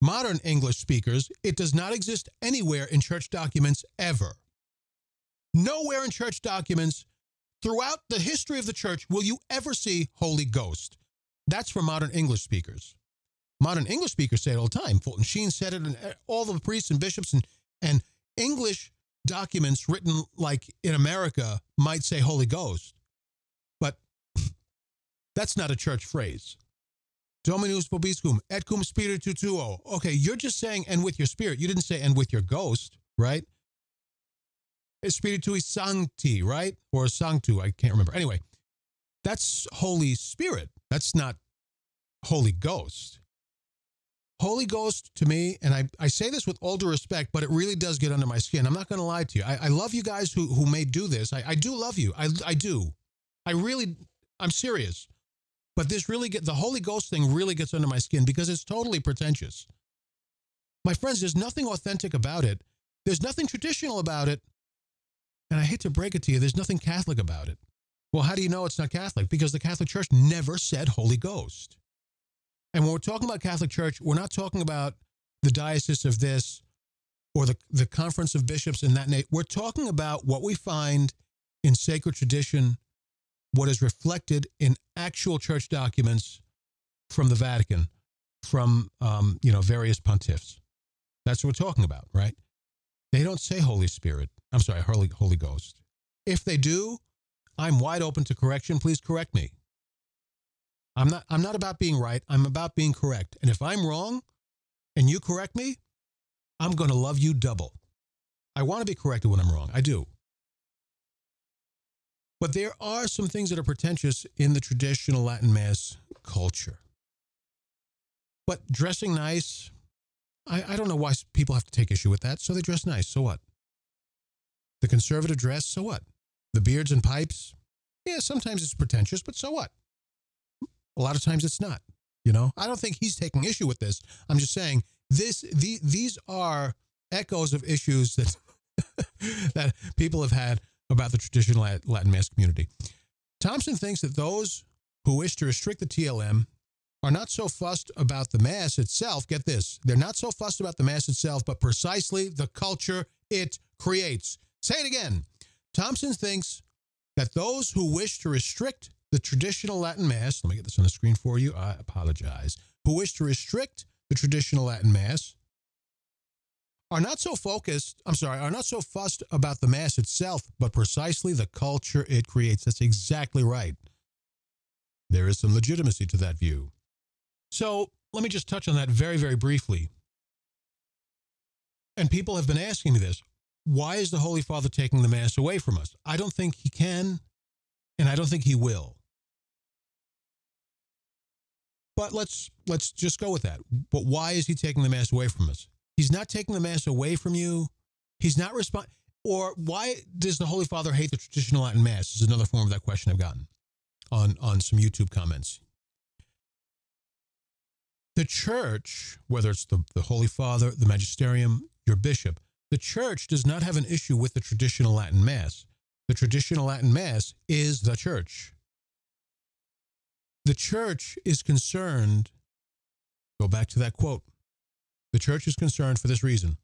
modern English speakers. It does not exist anywhere in church documents ever. Nowhere in church documents throughout the history of the church will you ever see Holy Ghost. That's for modern English speakers. Modern English speakers say it all the time. Fulton Sheen said it, and all the priests and bishops and, and English documents written like in America might say Holy Ghost, but that's not a church phrase. Dominus vobiscum, et cum spiritu tuo. Okay, you're just saying and with your spirit. You didn't say and with your ghost, right? Spiritui sancti, right? Or sanctu, I can't remember. Anyway, that's Holy Spirit. That's not Holy Ghost. Holy Ghost to me, and I, I say this with all due respect, but it really does get under my skin. I'm not going to lie to you. I, I love you guys who, who may do this. I, I do love you. I, I do. I really, I'm serious. But this really get the Holy Ghost thing really gets under my skin because it's totally pretentious. My friends, there's nothing authentic about it. There's nothing traditional about it. And I hate to break it to you, there's nothing Catholic about it. Well, how do you know it's not Catholic? Because the Catholic Church never said Holy Ghost. And when we're talking about Catholic Church, we're not talking about the diocese of this or the, the conference of bishops in that. Name. We're talking about what we find in sacred tradition, what is reflected in actual church documents from the Vatican, from um, you know various pontiffs. That's what we're talking about, right? They don't say Holy Spirit. I'm sorry, Holy Holy Ghost. If they do, I'm wide open to correction. Please correct me. I'm not I'm not about being right. I'm about being correct. And if I'm wrong and you correct me, I'm going to love you double. I want to be corrected when I'm wrong. I do. But there are some things that are pretentious in the traditional Latin Mass culture. But dressing nice, I, I don't know why people have to take issue with that. So they dress nice. So what? The conservative dress, so what? The beards and pipes, yeah, sometimes it's pretentious, but so what? A lot of times it's not. You know, I don't think he's taking issue with this. I'm just saying this. The, these are echoes of issues that that people have had about the traditional Latin Mass community. Thompson thinks that those who wish to restrict the TLM are not so fussed about the Mass itself. Get this. They're not so fussed about the Mass itself, but precisely the culture it creates. Say it again. Thompson thinks that those who wish to restrict the traditional Latin Mass, let me get this on the screen for you. I apologize. Who wish to restrict the traditional Latin Mass are not so focused, I'm sorry, are not so fussed about the Mass itself, but precisely the culture it creates. That's exactly right. There is some legitimacy to that view. So let me just touch on that very, very briefly. And people have been asking me this why is the Holy Father taking the Mass away from us? I don't think he can, and I don't think he will. But let's let's just go with that. But why is he taking the mass away from us? He's not taking the mass away from you. He's not respond or why does the Holy Father hate the traditional Latin Mass? Is another form of that question I've gotten on on some YouTube comments. The church, whether it's the, the Holy Father, the magisterium, your bishop, the church does not have an issue with the traditional Latin Mass. The traditional Latin Mass is the church. The church is concerned, go back to that quote. The church is concerned for this reason.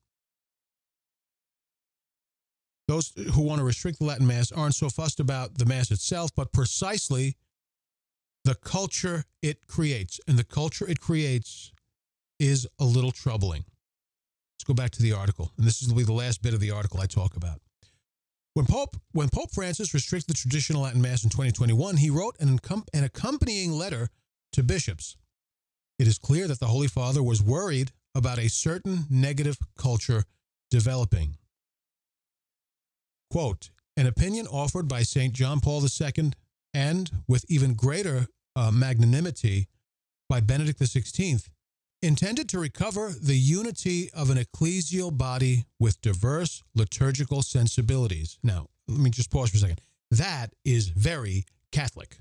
Those who want to restrict the Latin Mass aren't so fussed about the Mass itself, but precisely the culture it creates. And the culture it creates is a little troubling. Let's go back to the article. And this will be the last bit of the article I talk about. When Pope, when Pope Francis restricted the traditional Latin Mass in 2021, he wrote an, an accompanying letter to bishops. It is clear that the Holy Father was worried about a certain negative culture developing. Quote, an opinion offered by St. John Paul II and with even greater uh, magnanimity by Benedict XVI intended to recover the unity of an ecclesial body with diverse liturgical sensibilities. Now, let me just pause for a second. That is very Catholic.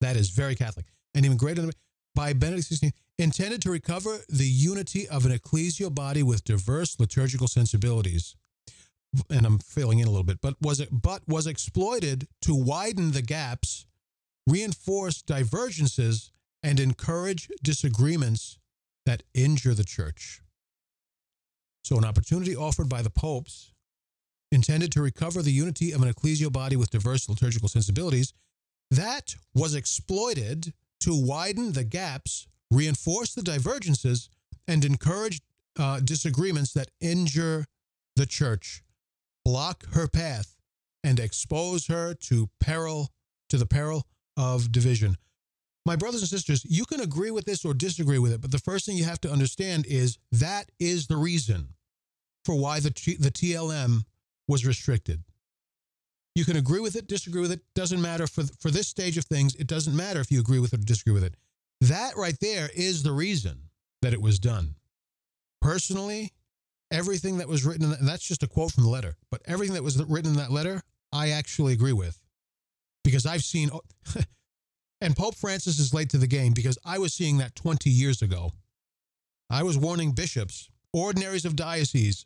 That is very Catholic. And even greater than by Benedict XVI, intended to recover the unity of an ecclesial body with diverse liturgical sensibilities. And I'm filling in a little bit, but was it but was exploited to widen the gaps, reinforce divergences, and encourage disagreements that injure the church. So, an opportunity offered by the popes intended to recover the unity of an ecclesial body with diverse liturgical sensibilities that was exploited to widen the gaps, reinforce the divergences, and encourage uh, disagreements that injure the church, block her path, and expose her to peril, to the peril of division my brothers and sisters, you can agree with this or disagree with it, but the first thing you have to understand is that is the reason for why the, the TLM was restricted. You can agree with it, disagree with it, doesn't matter for, for this stage of things. It doesn't matter if you agree with it or disagree with it. That right there is the reason that it was done. Personally, everything that was written, in and that's just a quote from the letter, but everything that was written in that letter, I actually agree with because I've seen And Pope Francis is late to the game because I was seeing that 20 years ago. I was warning bishops, ordinaries of dioceses,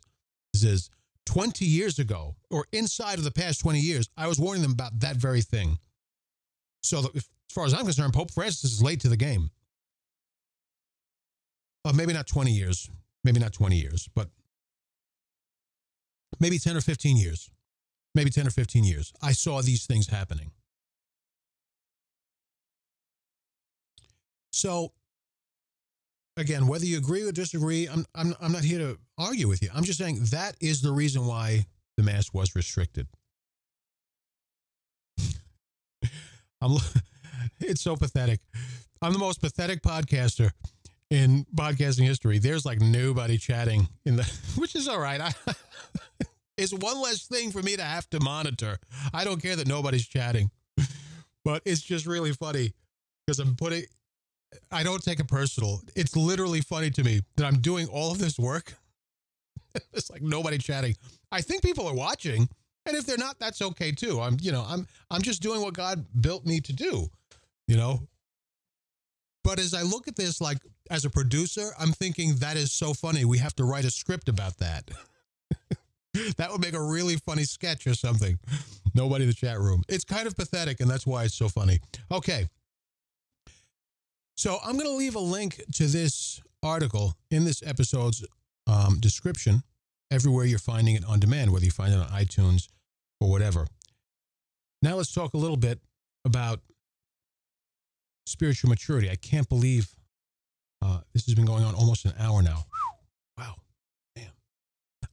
20 years ago, or inside of the past 20 years, I was warning them about that very thing. So, that, as far as I'm concerned, Pope Francis is late to the game. Uh, maybe not 20 years, maybe not 20 years, but maybe 10 or 15 years. Maybe 10 or 15 years. I saw these things happening. So, again, whether you agree or disagree, I'm, I'm, I'm not here to argue with you. I'm just saying that is the reason why the mass was restricted. I'm, it's so pathetic. I'm the most pathetic podcaster in podcasting history. There's like nobody chatting in the, which is all right. I, it's one less thing for me to have to monitor. I don't care that nobody's chatting, but it's just really funny because I'm putting I don't take it personal. It's literally funny to me that I'm doing all of this work. it's like nobody chatting. I think people are watching. And if they're not, that's okay too. I'm, you know, I'm I'm just doing what God built me to do, you know. But as I look at this, like as a producer, I'm thinking that is so funny. We have to write a script about that. that would make a really funny sketch or something. Nobody in the chat room. It's kind of pathetic, and that's why it's so funny. Okay. So I'm going to leave a link to this article in this episode's um, description everywhere you're finding it on demand, whether you find it on iTunes or whatever. Now let's talk a little bit about spiritual maturity. I can't believe uh, this has been going on almost an hour now. Wow. Damn.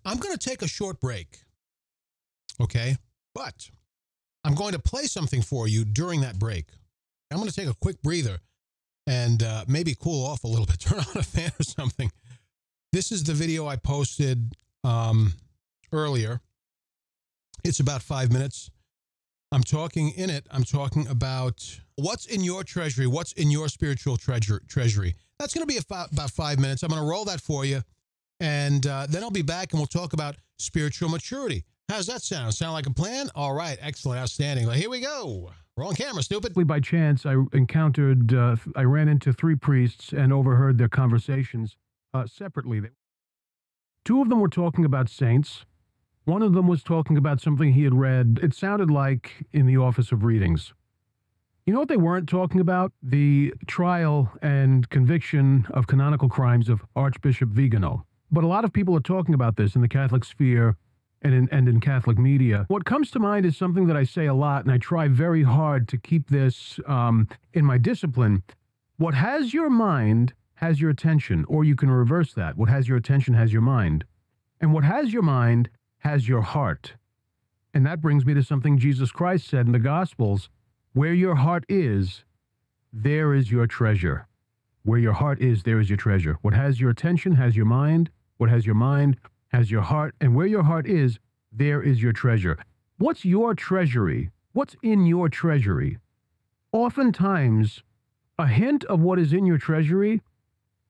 I'm going to take a short break. Okay. But I'm going to play something for you during that break. I'm going to take a quick breather and uh, maybe cool off a little bit, turn on a fan or something. This is the video I posted um, earlier. It's about five minutes. I'm talking in it, I'm talking about what's in your treasury, what's in your spiritual treasure, treasury. That's going to be about, five minutes. I'm going to roll that for you. And uh, then I'll be back and we'll talk about spiritual maturity. How's that sound? Sound like a plan? All right, excellent, outstanding. Well, here we go. We're on camera, stupid. By chance, I encountered, uh, I ran into three priests and overheard their conversations uh, separately. Two of them were talking about saints. One of them was talking about something he had read. It sounded like in the Office of Readings. You know what they weren't talking about? The trial and conviction of canonical crimes of Archbishop Vigano. But a lot of people are talking about this in the Catholic sphere and in, and in Catholic media. What comes to mind is something that I say a lot, and I try very hard to keep this um, in my discipline. What has your mind has your attention, or you can reverse that. What has your attention has your mind. And what has your mind has your heart. And that brings me to something Jesus Christ said in the Gospels where your heart is, there is your treasure. Where your heart is, there is your treasure. What has your attention has your mind. What has your mind has your heart. And where your heart is, there is your treasure. What's your treasury? What's in your treasury? Oftentimes, a hint of what is in your treasury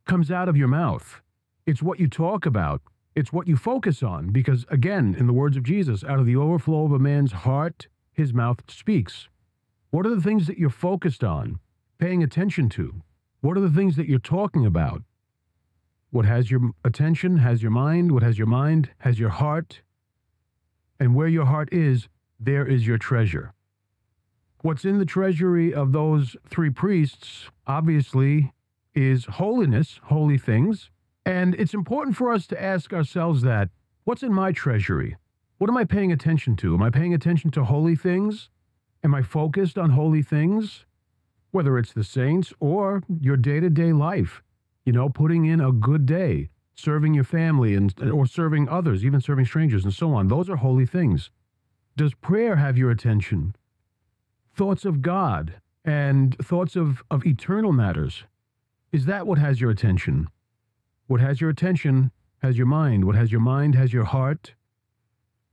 comes out of your mouth. It's what you talk about. It's what you focus on. Because again, in the words of Jesus, out of the overflow of a man's heart, his mouth speaks. What are the things that you're focused on, paying attention to? What are the things that you're talking about? What has your attention, has your mind, what has your mind, has your heart. And where your heart is, there is your treasure. What's in the treasury of those three priests, obviously, is holiness, holy things. And it's important for us to ask ourselves that what's in my treasury? What am I paying attention to? Am I paying attention to holy things? Am I focused on holy things? Whether it's the saints or your day to day life, you know, putting in a good day, serving your family and or serving others, even serving strangers and so on. Those are holy things. Does prayer have your attention? Thoughts of God and thoughts of, of eternal matters. Is that what has your attention? What has your attention has your mind. What has your mind has your heart.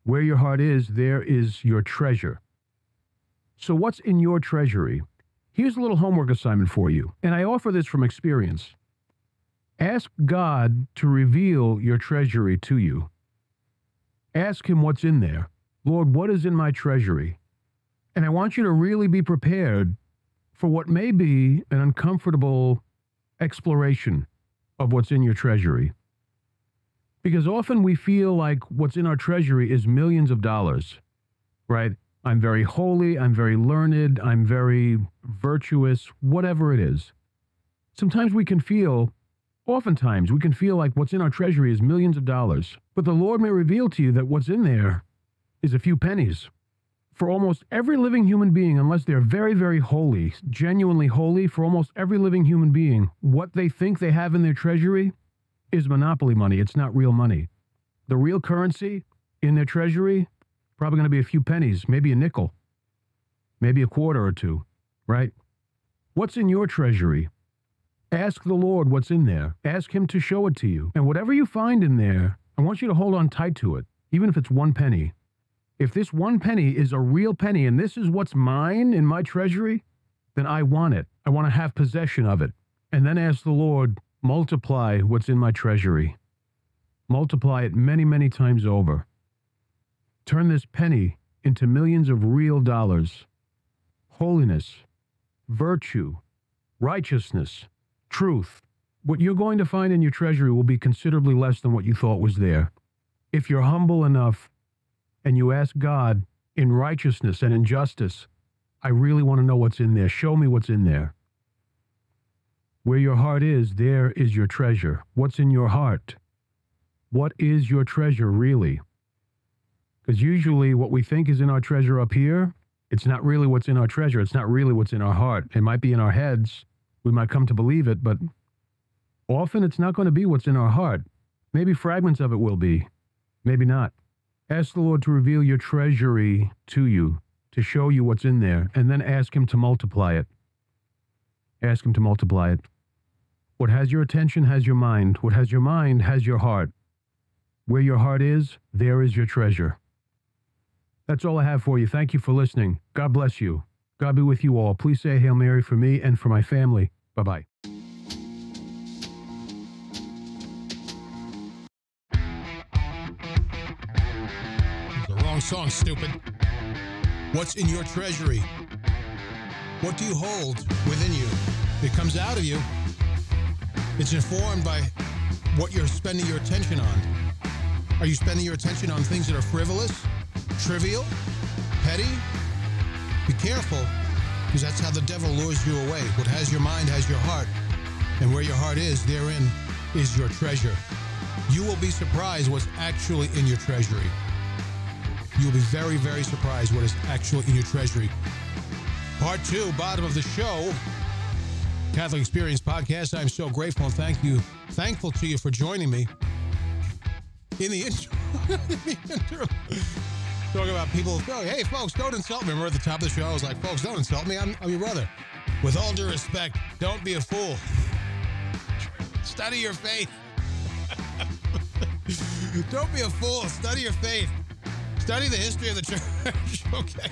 Where your heart is, there is your treasure. So, what's in your treasury? Here's a little homework assignment for you, and I offer this from experience. Ask God to reveal your treasury to you. Ask Him what's in there. Lord, what is in my treasury? And I want you to really be prepared for what may be an uncomfortable exploration of what's in your treasury. Because often we feel like what's in our treasury is millions of dollars, right? I'm very holy, I'm very learned, I'm very virtuous, whatever it is. Sometimes we can feel, oftentimes, we can feel like what's in our treasury is millions of dollars. But the Lord may reveal to you that what's in there is a few pennies. For almost every living human being, unless they're very, very holy, genuinely holy, for almost every living human being, what they think they have in their treasury is monopoly money. It's not real money. The real currency in their treasury Probably going to be a few pennies, maybe a nickel, maybe a quarter or two, right? What's in your treasury? Ask the Lord what's in there. Ask Him to show it to you. And whatever you find in there, I want you to hold on tight to it, even if it's one penny. If this one penny is a real penny and this is what's mine in my treasury, then I want it. I want to have possession of it. And then ask the Lord, multiply what's in my treasury. Multiply it many, many times over. turn this penny into millions of real dollars. Holiness, virtue, righteousness, truth. What you're going to find in your treasury will be considerably less than what you thought was there. If you're humble enough and you ask God in righteousness and in justice, I really want to know what's in there. Show me what's in there. Where your heart is, there is your treasure. What's in your heart? What is your treasure really? Because usually what we think is in our treasure up here, it's not really what's in our treasure. It's not really what's in our heart. It might be in our heads. We might come to believe it, but often it's not going to be what's in our heart. Maybe fragments of it will be, maybe not. Ask the Lord to reveal your treasury to you, to show you what's in there, and then ask Him to multiply it. Ask Him to multiply it. What has your attention has your mind. What has your mind has your heart. Where your heart is, there is your treasure. That's all I have for you. Thank you for listening. God bless you. God be with you all. Please say Hail Mary for me and for my family. Bye bye. The wrong song, stupid. What's in your treasury? What do you hold within you? It comes out of you. It's informed by what you're spending your attention on. Are you spending your attention on things that are frivolous, trivial, petty? Be careful, because that's how the devil lures you away. What has your mind has your heart, and where your heart is, therein is your treasure. You will be surprised what's actually in your treasury. You will be very, very surprised what is actually in your treasury. Part two, bottom of the show. Catholic Experience Podcast. I'm so grateful and thank you, thankful to you for joining me. In the intro, in the intro, talking about people. Oh, hey, folks, don't insult me. Remember at the top of the show, I was like, folks, don't insult me. I'm, I'm your brother. With all due respect, don't be a fool. Study your faith. don't be a fool. Study your faith. Study the history of the church. okay.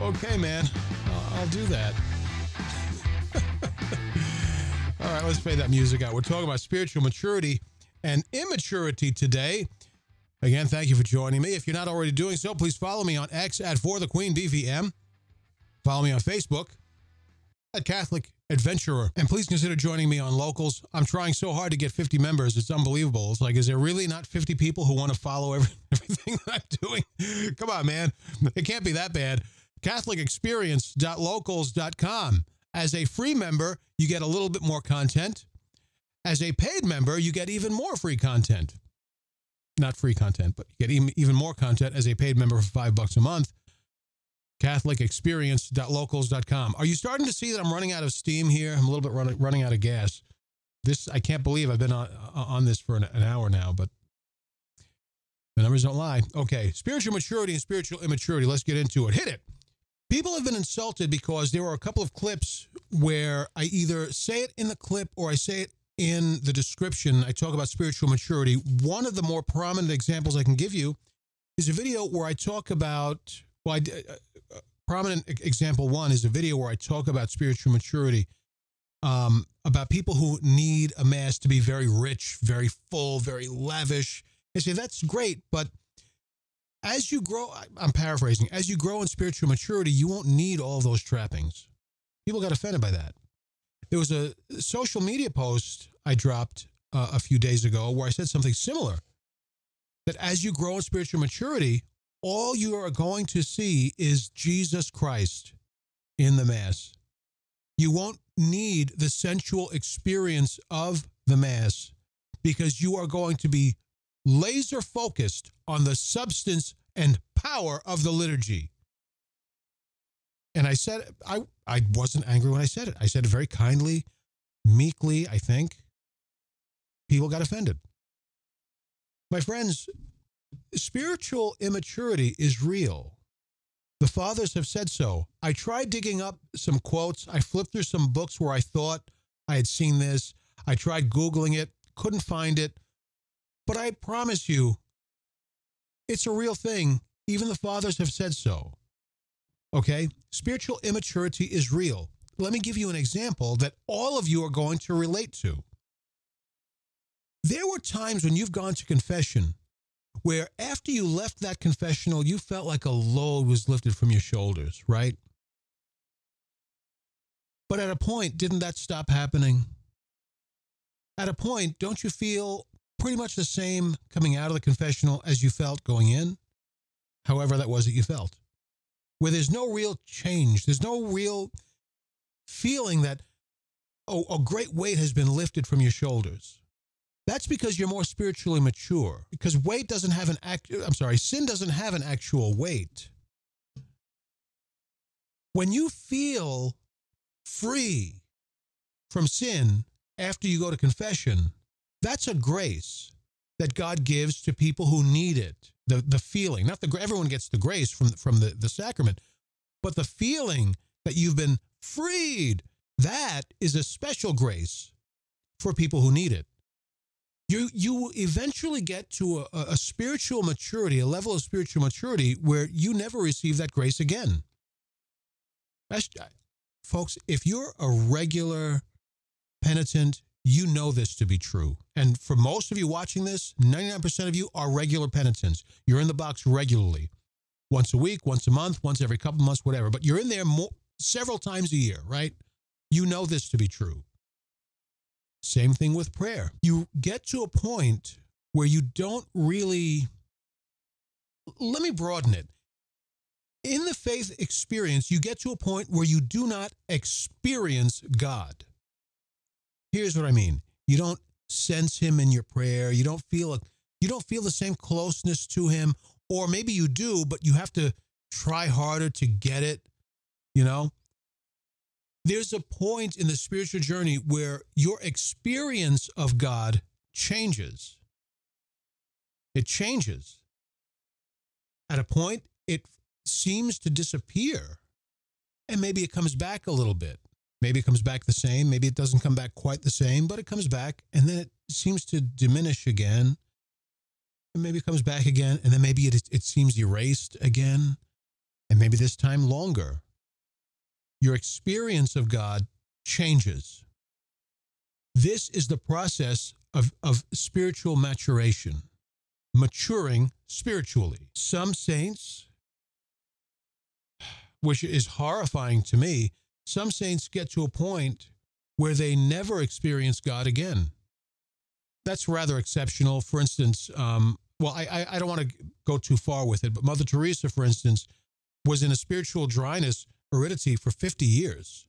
Okay, man. I'll, I'll do that. All right, let's play that music out. We're talking about spiritual maturity and immaturity today. Again, thank you for joining me. If you're not already doing so, please follow me on X at For the Queen BVM. Follow me on Facebook at Catholic Adventurer. And please consider joining me on Locals. I'm trying so hard to get 50 members. It's unbelievable. It's like, is there really not 50 people who want to follow every, everything that I'm doing? Come on, man. It can't be that bad. CatholicExperience.locals.com. As a free member, you get a little bit more content. As a paid member, you get even more free content. Not free content, but you get even, even more content as a paid member for five bucks a month. CatholicExperience.locals.com. Are you starting to see that I'm running out of steam here? I'm a little bit running, running out of gas. This I can't believe I've been on, uh, on this for an, an hour now, but the numbers don't lie. Okay, spiritual maturity and spiritual immaturity. Let's get into it. Hit it. People have been insulted because there are a couple of clips where I either say it in the clip or I say it in the description. I talk about spiritual maturity. One of the more prominent examples I can give you is a video where I talk about, well, I, uh, prominent example one is a video where I talk about spiritual maturity, um, about people who need a mass to be very rich, very full, very lavish. I say, that's great, but as you grow, I'm paraphrasing, as you grow in spiritual maturity, you won't need all those trappings. People got offended by that. There was a social media post I dropped uh, a few days ago where I said something similar that as you grow in spiritual maturity, all you are going to see is Jesus Christ in the Mass. You won't need the sensual experience of the Mass because you are going to be laser focused on the substance and power of the liturgy. And I said, I, I wasn't angry when I said it. I said it very kindly, meekly, I think. People got offended. My friends, spiritual immaturity is real. The fathers have said so. I tried digging up some quotes. I flipped through some books where I thought I had seen this. I tried Googling it, couldn't find it. But I promise you, it's a real thing. Even the fathers have said so. Okay? Spiritual immaturity is real. Let me give you an example that all of you are going to relate to. There were times when you've gone to confession where after you left that confessional, you felt like a load was lifted from your shoulders, right? But at a point, didn't that stop happening? At a point, don't you feel pretty much the same coming out of the confessional as you felt going in? However, that was that you felt. Where there's no real change, there's no real feeling that, oh, a great weight has been lifted from your shoulders. That's because you're more spiritually mature. Because weight doesn't have an act, I'm sorry, sin doesn't have an actual weight. When you feel free from sin after you go to confession, that's a grace that God gives to people who need it. The, the feeling, not the everyone gets the grace from from the, the sacrament, but the feeling that you've been freed, that is a special grace for people who need it. You you eventually get to a, a spiritual maturity, a level of spiritual maturity where you never receive that grace again. That's, folks, if you're a regular penitent, you know this to be true. And for most of you watching this, 99% of you are regular penitents. You're in the box regularly, once a week, once a month, once every couple months, whatever. But you're in there several times a year, right? You know this to be true. Same thing with prayer. You get to a point where you don't really, let me broaden it. In the faith experience, you get to a point where you do not experience God. Here's what I mean. You don't sense him in your prayer. You don't feel a, you don't feel the same closeness to him or maybe you do, but you have to try harder to get it, you know? There's a point in the spiritual journey where your experience of God changes. It changes. At a point, it seems to disappear. And maybe it comes back a little bit. Maybe it comes back the same. Maybe it doesn't come back quite the same, but it comes back and then it seems to diminish again. And maybe it comes back again. And then maybe it, it seems erased again. And maybe this time longer. Your experience of God changes. This is the process of, of spiritual maturation, maturing spiritually. Some saints, which is horrifying to me, some saints get to a point where they never experience God again. That's rather exceptional. For instance, um, well, I, I don't want to go too far with it, but Mother Teresa, for instance, was in a spiritual dryness aridity for 50 years.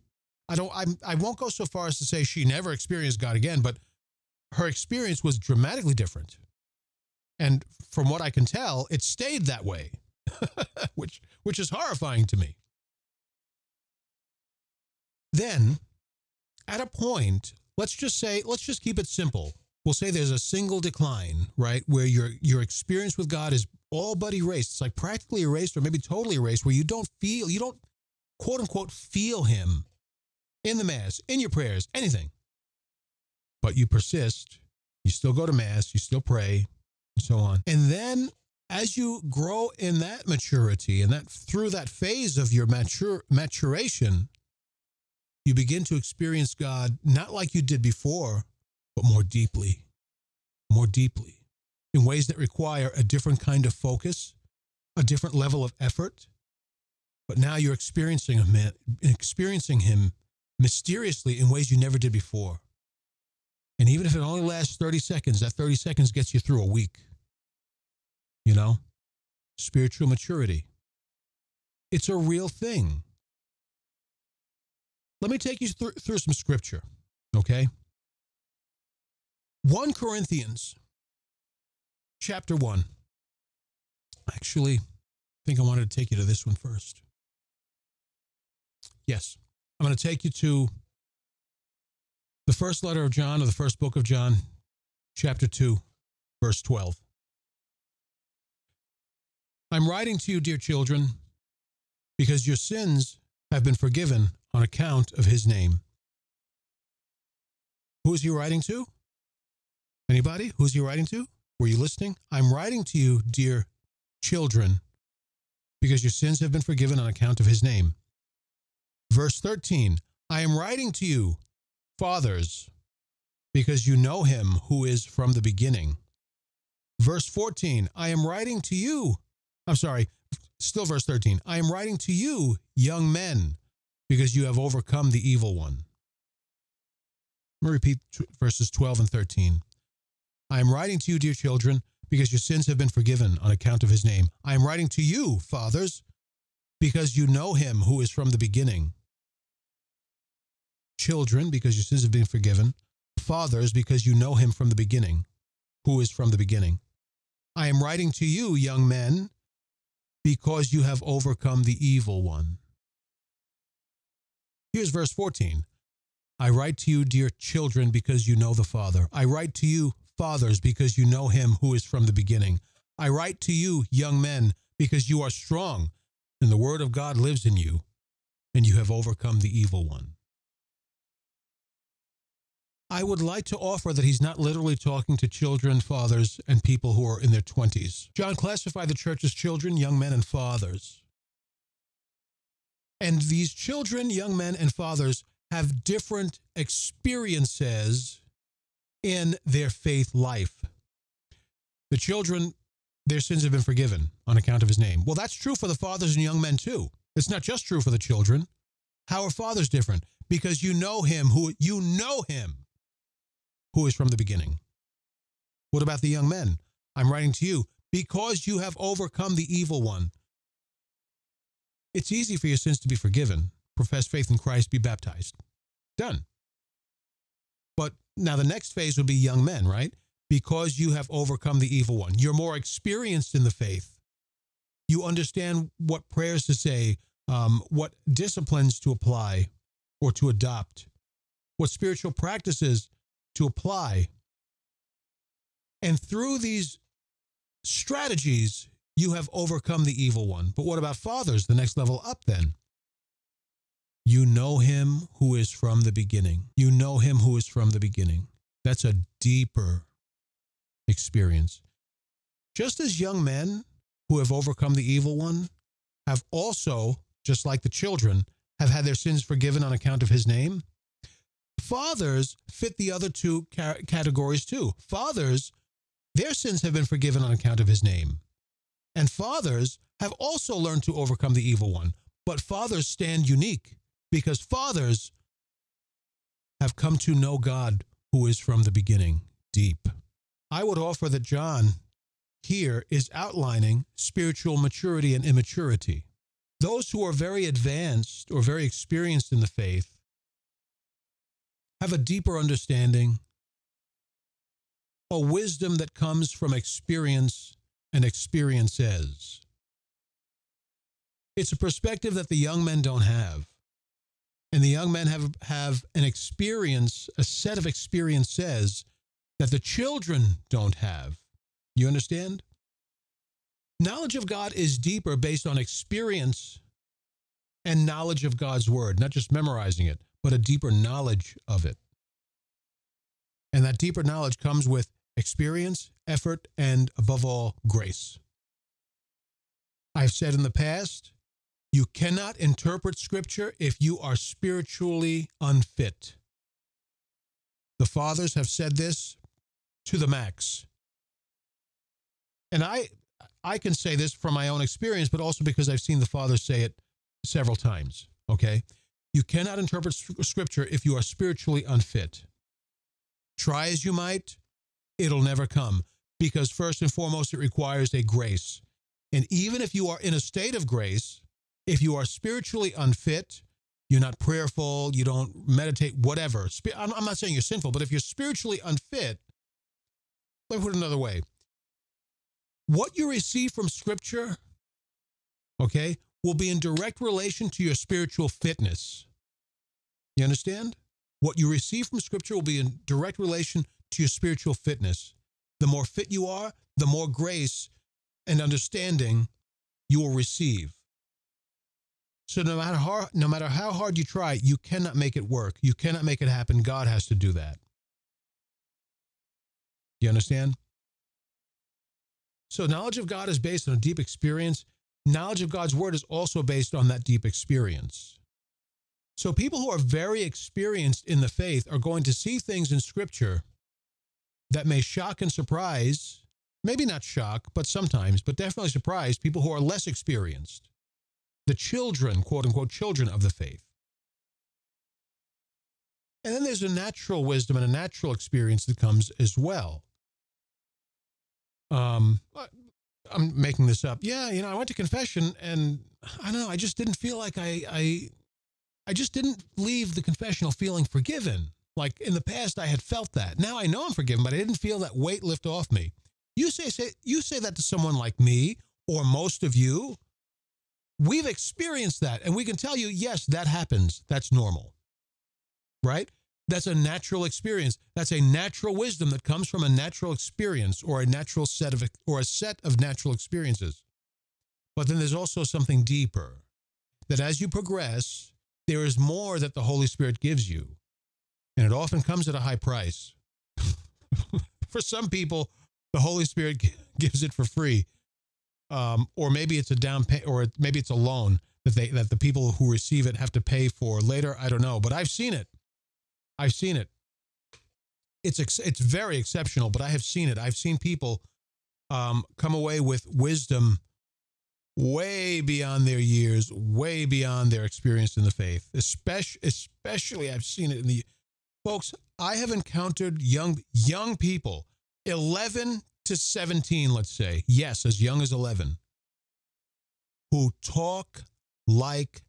I don't I, I won't go so far as to say she never experienced God again, but her experience was dramatically different. And from what I can tell, it stayed that way, which which is horrifying to me. Then, at a point, let's just say, let's just keep it simple. We'll say there's a single decline, right, where your your experience with God is all but erased. It's like practically erased or maybe totally erased, where you don't feel, you don't quote unquote feel him in the mass, in your prayers, anything. But you persist, you still go to mass, you still pray, and so on. And then as you grow in that maturity and that through that phase of your mature maturation, you begin to experience God not like you did before, but more deeply, more deeply, in ways that require a different kind of focus, a different level of effort. But now you're experiencing him, experiencing him mysteriously in ways you never did before. And even if it only lasts 30 seconds, that 30 seconds gets you through a week. You know, spiritual maturity. It's a real thing. Let me take you th- through some scripture, okay? 1 Corinthians chapter 1. Actually, I think I wanted to take you to this one first. Yes, I'm going to take you to the first letter of John, or the first book of John, chapter 2, verse 12. I'm writing to you, dear children, because your sins have been forgiven on account of his name. Who is he writing to? Anybody? Who's he writing to? Were you listening? I'm writing to you, dear children, because your sins have been forgiven on account of his name. Verse 13 I am writing to you, fathers, because you know him who is from the beginning. Verse 14, I am writing to you. I'm sorry, still verse 13. I am writing to you, young men, because you have overcome the evil one. Let me repeat verses 12 and 13. I am writing to you, dear children, because your sins have been forgiven on account of his name. I am writing to you, fathers, because you know him who is from the beginning. Children, because your sins have been forgiven. Fathers, because you know him from the beginning, who is from the beginning. I am writing to you, young men, because you have overcome the evil one. Here's verse 14. I write to you, dear children, because you know the Father. I write to you, fathers, because you know him who is from the beginning. I write to you, young men, because you are strong, and the word of God lives in you, and you have overcome the evil one. I would like to offer that he's not literally talking to children, fathers, and people who are in their 20s. John classified the church as children, young men, and fathers. And these children, young men, and fathers have different experiences in their faith life. The children, their sins have been forgiven on account of his name. Well, that's true for the fathers and young men too. It's not just true for the children. How are fathers different? Because you know him who you know him who is from the beginning. What about the young men? I'm writing to you because you have overcome the evil one. It's easy for your sins to be forgiven. Profess faith in Christ, be baptized. Done. But now the next phase would be young men, right? Because you have overcome the evil one. You're more experienced in the faith. You understand what prayers to say, um, what disciplines to apply or to adopt, what spiritual practices to apply. And through these strategies, you have overcome the evil one. But what about fathers? The next level up then. You know him who is from the beginning. You know him who is from the beginning. That's a deeper experience. Just as young men who have overcome the evil one have also, just like the children, have had their sins forgiven on account of his name, Fathers fit the other two categories too. Fathers, their sins have been forgiven on account of his name. And fathers have also learned to overcome the evil one. But fathers stand unique because fathers have come to know God who is from the beginning deep. I would offer that John here is outlining spiritual maturity and immaturity. Those who are very advanced or very experienced in the faith have a deeper understanding, a wisdom that comes from experience and experiences. It's a perspective that the young men don't have. And the young men have, have an experience, a set of experiences that the children don't have. You understand? Knowledge of God is deeper based on experience and knowledge of God's word, not just memorizing it but a deeper knowledge of it. And that deeper knowledge comes with experience, effort, and above all, grace. I've said in the past, you cannot interpret scripture if you are spiritually unfit. The fathers have said this to the max. And I I can say this from my own experience, but also because I've seen the fathers say it several times, okay? You cannot interpret scripture if you are spiritually unfit. Try as you might, it'll never come because, first and foremost, it requires a grace. And even if you are in a state of grace, if you are spiritually unfit, you're not prayerful, you don't meditate, whatever. I'm not saying you're sinful, but if you're spiritually unfit, let me put it another way. What you receive from Scripture, okay, will be in direct relation to your spiritual fitness. You understand? What you receive from Scripture will be in direct relation to your spiritual fitness. The more fit you are, the more grace and understanding you will receive. So no matter how no matter how hard you try, you cannot make it work. You cannot make it happen. God has to do that. You understand? So knowledge of God is based on a deep experience knowledge of God's word is also based on that deep experience. So people who are very experienced in the faith are going to see things in scripture that may shock and surprise maybe not shock, but sometimes, but definitely surprise people who are less experienced, the children, quote unquote, children of the faith. And then there's a natural wisdom and a natural experience that comes as well. Um, I'm making this up. Yeah, you know, I went to confession and I don't know, I just didn't feel like I I I just didn't leave the confessional feeling forgiven. Like in the past I had felt that. Now I know I'm forgiven, but I didn't feel that weight lift off me. You say, say you say that to someone like me or most of you. We've experienced that and we can tell you, yes, that happens. That's normal. Right? That's a natural experience. That's a natural wisdom that comes from a natural experience or a natural set of or a set of natural experiences. But then there's also something deeper that as you progress, there is more that the Holy Spirit gives you. And it often comes at a high price. for some people, the Holy Spirit gives it for free. Um, or maybe it's a down pay, or maybe it's a loan that they that the people who receive it have to pay for later. I don't know, but I've seen it. I've seen it. It's ex- it's very exceptional, but I have seen it. I've seen people um, come away with wisdom way beyond their years, way beyond their experience in the faith. Especially, especially I've seen it in the folks. I have encountered young young people, eleven to seventeen, let's say, yes, as young as eleven, who talk like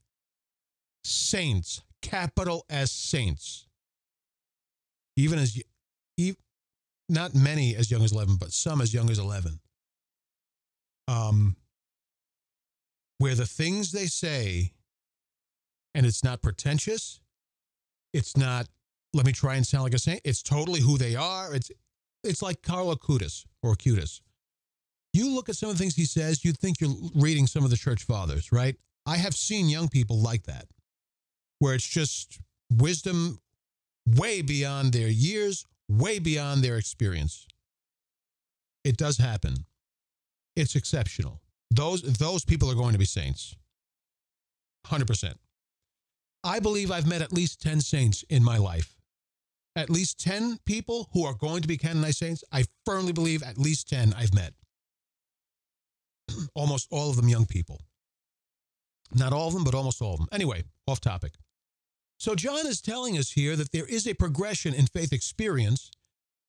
saints, capital S saints. Even as even, not many as young as 11 but some as young as 11 um where the things they say and it's not pretentious it's not let me try and sound like a saint it's totally who they are it's it's like Carlo Acutis or Acutis you look at some of the things he says you'd think you're reading some of the church fathers right i have seen young people like that where it's just wisdom way beyond their years, way beyond their experience. It does happen. It's exceptional. Those, those people are going to be saints. 100%. I believe I've met at least 10 saints in my life. At least 10 people who are going to be canonized saints. I firmly believe at least 10 I've met. almost all of them young people. Not all of them, but almost all of them. Anyway, off topic. So, John is telling us here that there is a progression in faith experience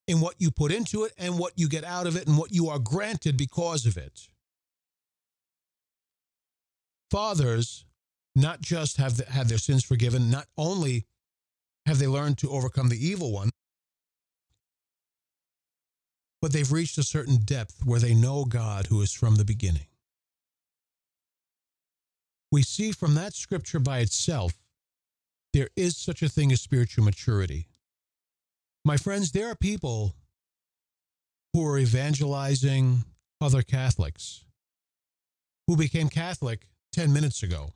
in what you put into it and what you get out of it and what you are granted because of it. Fathers not just have had their sins forgiven, not only have they learned to overcome the evil one, but they've reached a certain depth where they know God who is from the beginning. We see from that scripture by itself there is such a thing as spiritual maturity. My friends, there are people who are evangelizing other Catholics who became Catholic 10 minutes ago.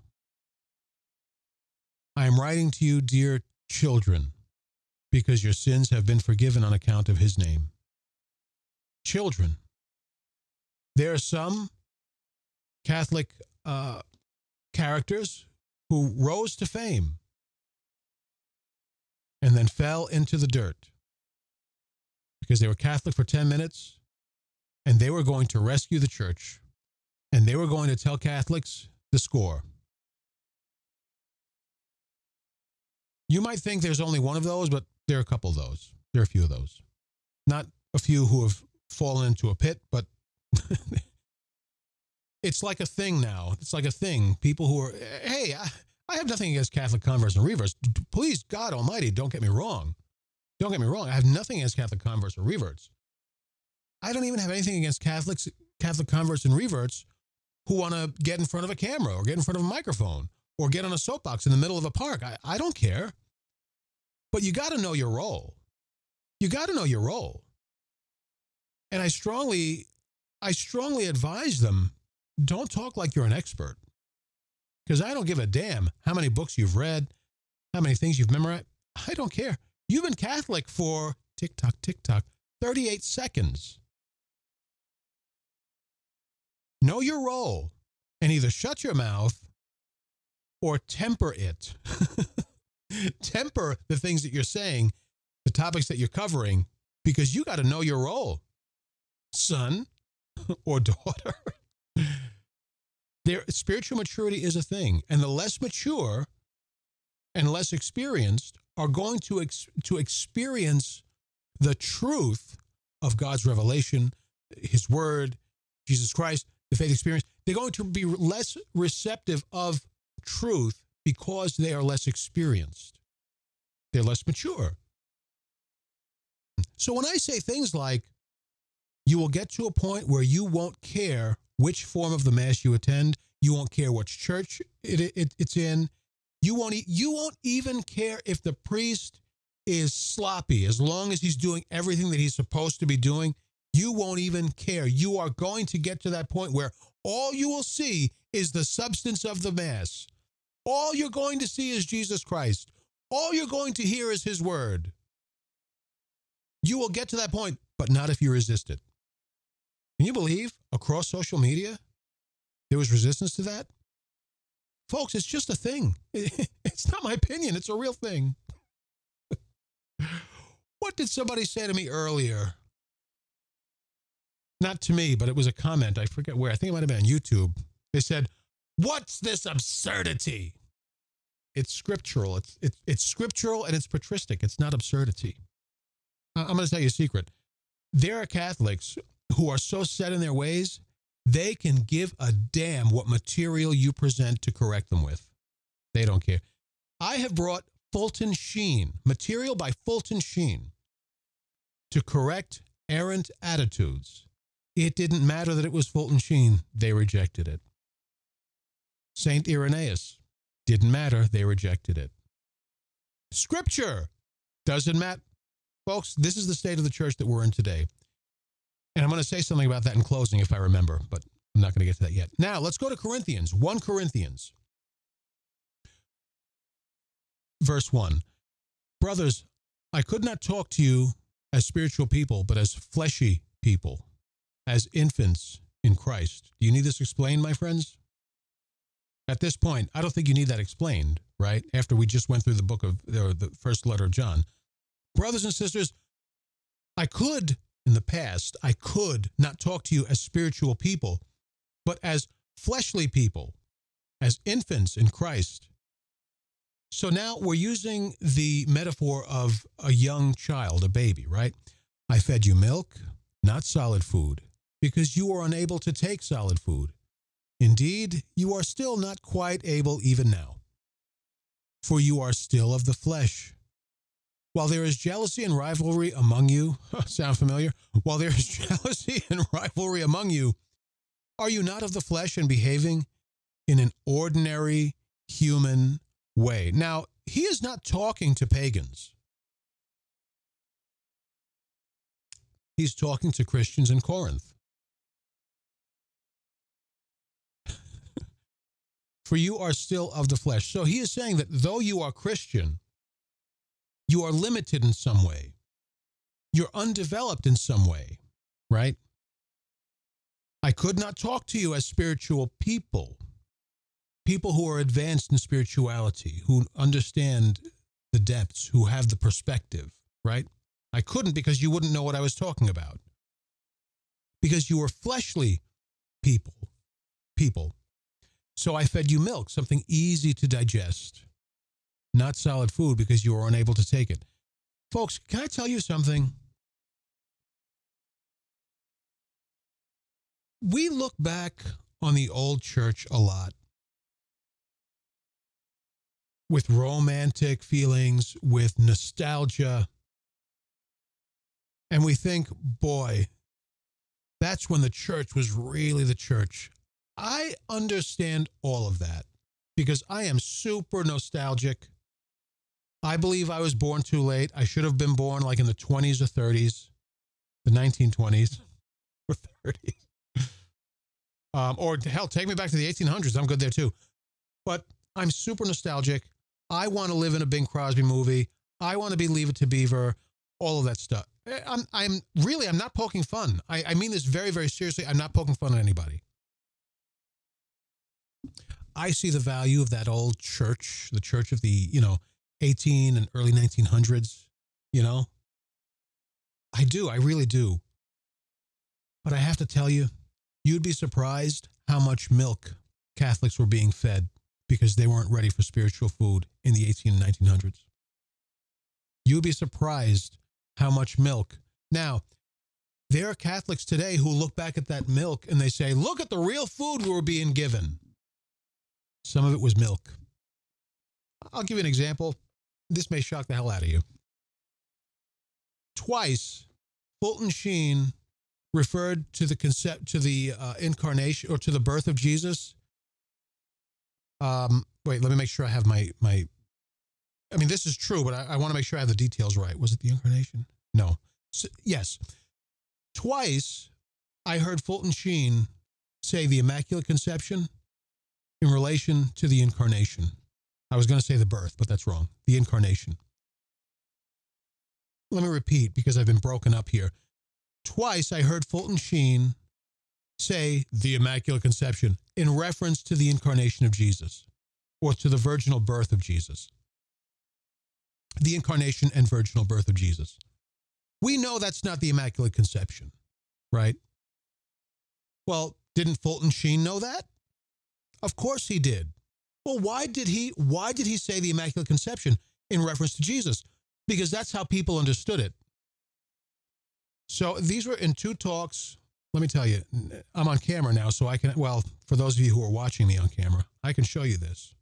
I am writing to you, dear children, because your sins have been forgiven on account of his name. Children. There are some Catholic uh, characters who rose to fame and then fell into the dirt because they were Catholic for 10 minutes and they were going to rescue the church and they were going to tell Catholics the score. You might think there's only one of those, but there are a couple of those. There are a few of those. Not a few who have fallen into a pit, but it's like a thing now. It's like a thing. People who are, hey, I, I have nothing against Catholic converts and reverts. Please, God Almighty, don't get me wrong. Don't get me wrong. I have nothing against Catholic converts or reverts. I don't even have anything against Catholics, Catholic converts and reverts who want to get in front of a camera or get in front of a microphone or get on a soapbox in the middle of a park. I, I don't care. But you got to know your role. You got to know your role. And I strongly, I strongly advise them don't talk like you're an expert because I don't give a damn how many books you've read, how many things you've memorized. I don't care. You've been Catholic for tick tock, tick tock, 38 seconds. Know your role and either shut your mouth or temper it. temper the things that you're saying, the topics that you're covering, because you got to know your role. Son, or daughter. Their spiritual maturity is a thing, and the less mature and less experienced are going to ex- to experience the truth of God's revelation, His Word, Jesus Christ, the faith experience. They're going to be less receptive of truth because they are less experienced. They're less mature. So when I say things like, you will get to a point where you won't care which form of the Mass you attend, you won't care which church it, it, it's in, you won't, you won't even care if the priest is sloppy as long as he's doing everything that he's supposed to be doing. You won't even care. You are going to get to that point where all you will see is the substance of the Mass. All you're going to see is Jesus Christ. All you're going to hear is his word. You will get to that point, but not if you resist it. Can you believe across social media there was resistance to that? Folks, it's just a thing. It's not my opinion, it's a real thing. what did somebody say to me earlier? Not to me, but it was a comment. I forget where. I think it might have been on YouTube. They said, What's this absurdity? It's scriptural. It's, it's, it's scriptural and it's patristic. It's not absurdity. I'm going to tell you a secret. There are Catholics who are so set in their ways, they can give a damn what material you present to correct them with. They don't care. I have brought Fulton Sheen, material by Fulton Sheen, to correct errant attitudes. It didn't matter that it was Fulton Sheen, they rejected it. St. Irenaeus, didn't matter, they rejected it. Scripture doesn't matter. Folks, this is the state of the church that we're in today. And I'm going to say something about that in closing if I remember, but I'm not going to get to that yet. Now, let's go to Corinthians, 1 Corinthians, verse 1. Brothers, I could not talk to you as spiritual people, but as fleshy people, as infants in Christ. Do you need this explained, my friends? At this point, I don't think you need that explained, right? After we just went through the book of, or the first letter of John. Brothers and sisters, I could, in the past, I could not talk to you as spiritual people, but as fleshly people, as infants in Christ. So now we're using the metaphor of a young child, a baby, right? I fed you milk, not solid food, because you were unable to take solid food. Indeed, you are still not quite able even now, for you are still of the flesh. While there is jealousy and rivalry among you, sound familiar? While there is jealousy and rivalry among you, are you not of the flesh and behaving in an ordinary human way? Now, he is not talking to pagans. He's talking to Christians in Corinth. For you are still of the flesh. So he is saying that though you are Christian, you are limited in some way. You're undeveloped in some way, right? I could not talk to you as spiritual people, people who are advanced in spirituality, who understand the depths, who have the perspective, right? I couldn't because you wouldn't know what I was talking about. Because you were fleshly people, people. So I fed you milk, something easy to digest not solid food because you were unable to take it. Folks, can I tell you something? We look back on the old church a lot with romantic feelings, with nostalgia. And we think, boy, that's when the church was really the church. I understand all of that because I am super nostalgic. I believe I was born too late. I should have been born like in the 20s or 30s, the 1920s or 30s. Um, or hell, take me back to the 1800s. I'm good there too. But I'm super nostalgic. I want to live in a Bing Crosby movie. I want to be Leave It to Beaver, all of that stuff. Eh, I'm, I'm really, I'm not poking fun. I, I mean this very, very seriously. I'm not poking fun at anybody. I see the value of that old church, the church of the, you know, 18 and early 1900s, you know? I do, I really do. But I have to tell you, you'd be surprised how much milk Catholics were being fed because they weren't ready for spiritual food in the 18 and 1900s. You'd be surprised how much milk. Now, there are Catholics today who look back at that milk and they say, look at the real food we were being given. Some of it was milk. I'll give you an example. This may shock the hell out of you. Twice, Fulton Sheen referred to the concept to the uh, incarnation or to the birth of Jesus. Um, wait, let me make sure I have my my. I mean, this is true, but I, I want to make sure I have the details right. Was it the incarnation? No. So, yes. Twice, I heard Fulton Sheen say the Immaculate Conception in relation to the incarnation. I was going to say the birth, but that's wrong. The incarnation. Let me repeat because I've been broken up here. Twice I heard Fulton Sheen say the Immaculate Conception in reference to the incarnation of Jesus or to the virginal birth of Jesus. The incarnation and virginal birth of Jesus. We know that's not the Immaculate Conception, right? Well, didn't Fulton Sheen know that? Of course he did. Well, why did he why did he say the Immaculate Conception in reference to Jesus? Because that's how people understood it. So these were in two talks. Let me tell you, I'm on camera now, so I can, well, for those of you who are watching me on camera, I can show you this.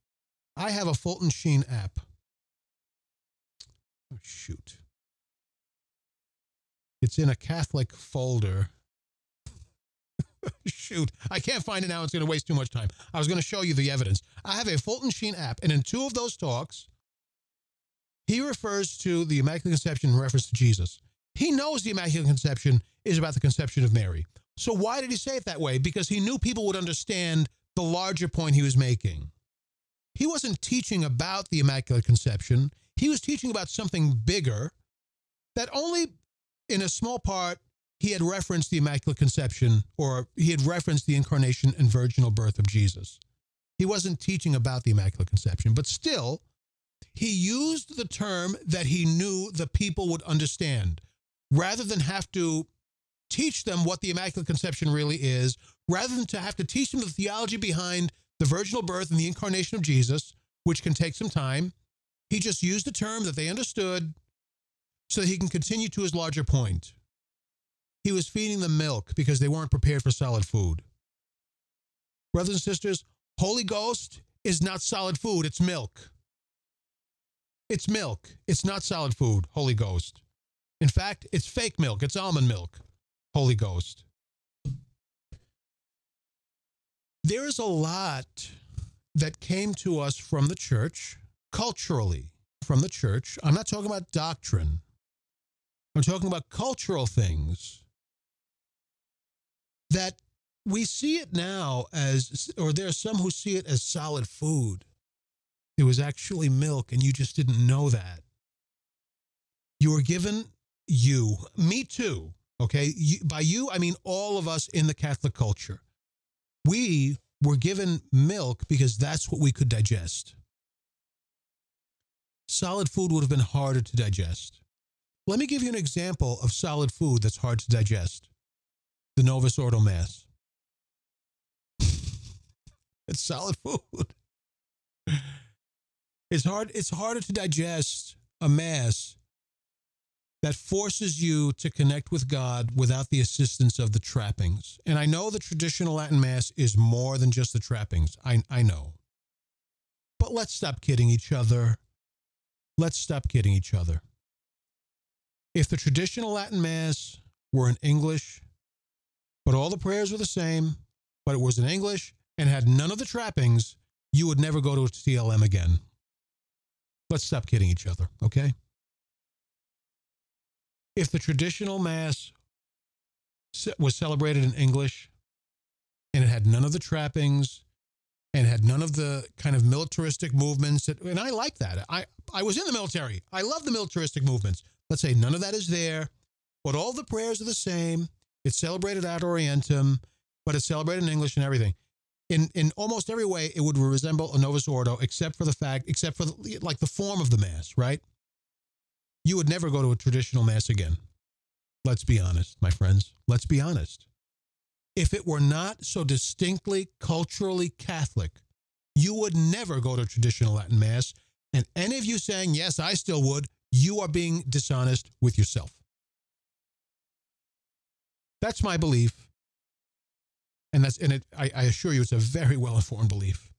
I have a Fulton Sheen app. Oh, shoot. It's in a Catholic folder. Shoot, I can't find it now. It's going to waste too much time. I was going to show you the evidence. I have a Fulton Sheen app, and in two of those talks, he refers to the Immaculate Conception in reference to Jesus. He knows the Immaculate Conception is about the conception of Mary. So why did he say it that way? Because he knew people would understand the larger point he was making. He wasn't teaching about the Immaculate Conception. He was teaching about something bigger that only in a small part he had referenced the Immaculate Conception or he had referenced the incarnation and virginal birth of Jesus. He wasn't teaching about the Immaculate Conception, but still, he used the term that he knew the people would understand rather than have to teach them what the Immaculate Conception really is, rather than to have to teach them the theology behind the virginal birth and the incarnation of Jesus, which can take some time, he just used a term that they understood so that he can continue to his larger point. He was feeding them milk because they weren't prepared for solid food. Brothers and sisters, Holy Ghost is not solid food, it's milk. It's milk. It's not solid food, Holy Ghost. In fact, it's fake milk, it's almond milk, Holy Ghost. There is a lot that came to us from the church, culturally, from the church. I'm not talking about doctrine, I'm talking about cultural things that we see it now as, or there are some who see it as solid food. It was actually milk, and you just didn't know that. You were given you, me too. Okay. You, by you, I mean all of us in the Catholic culture. We were given milk because that's what we could digest. Solid food would have been harder to digest. Let me give you an example of solid food that's hard to digest the Novus Ordo Mass. it's solid food. It's hard, it's harder to digest a Mass that forces you to connect with God without the assistance of the trappings. And I know the traditional Latin Mass is more than just the trappings. I, I know. But let's stop kidding each other. Let's stop kidding each other. If the traditional Latin Mass were in English, but all the prayers were the same, but it was in English and had none of the trappings, you would never go to a TLM again. Let's stop kidding each other, okay? if the traditional Mass was celebrated in English and it had none of the trappings and had none of the kind of militaristic movements that, and I like that. I, I was in the military. I love the militaristic movements. Let's say none of that is there, but all the prayers are the same. It's celebrated ad orientem, but it's celebrated in English and everything. In in almost every way, it would resemble a Novus Ordo, except for the fact, except for the, like the form of the mass, right? you would never go to a traditional mass again. Let's be honest, my friends. Let's be honest. If it were not so distinctly culturally Catholic, you would never go to traditional Latin Mass. And any of you saying, yes, I still would, you are being dishonest with yourself. That's my belief. And that's and it I, I assure you it's a very well informed belief.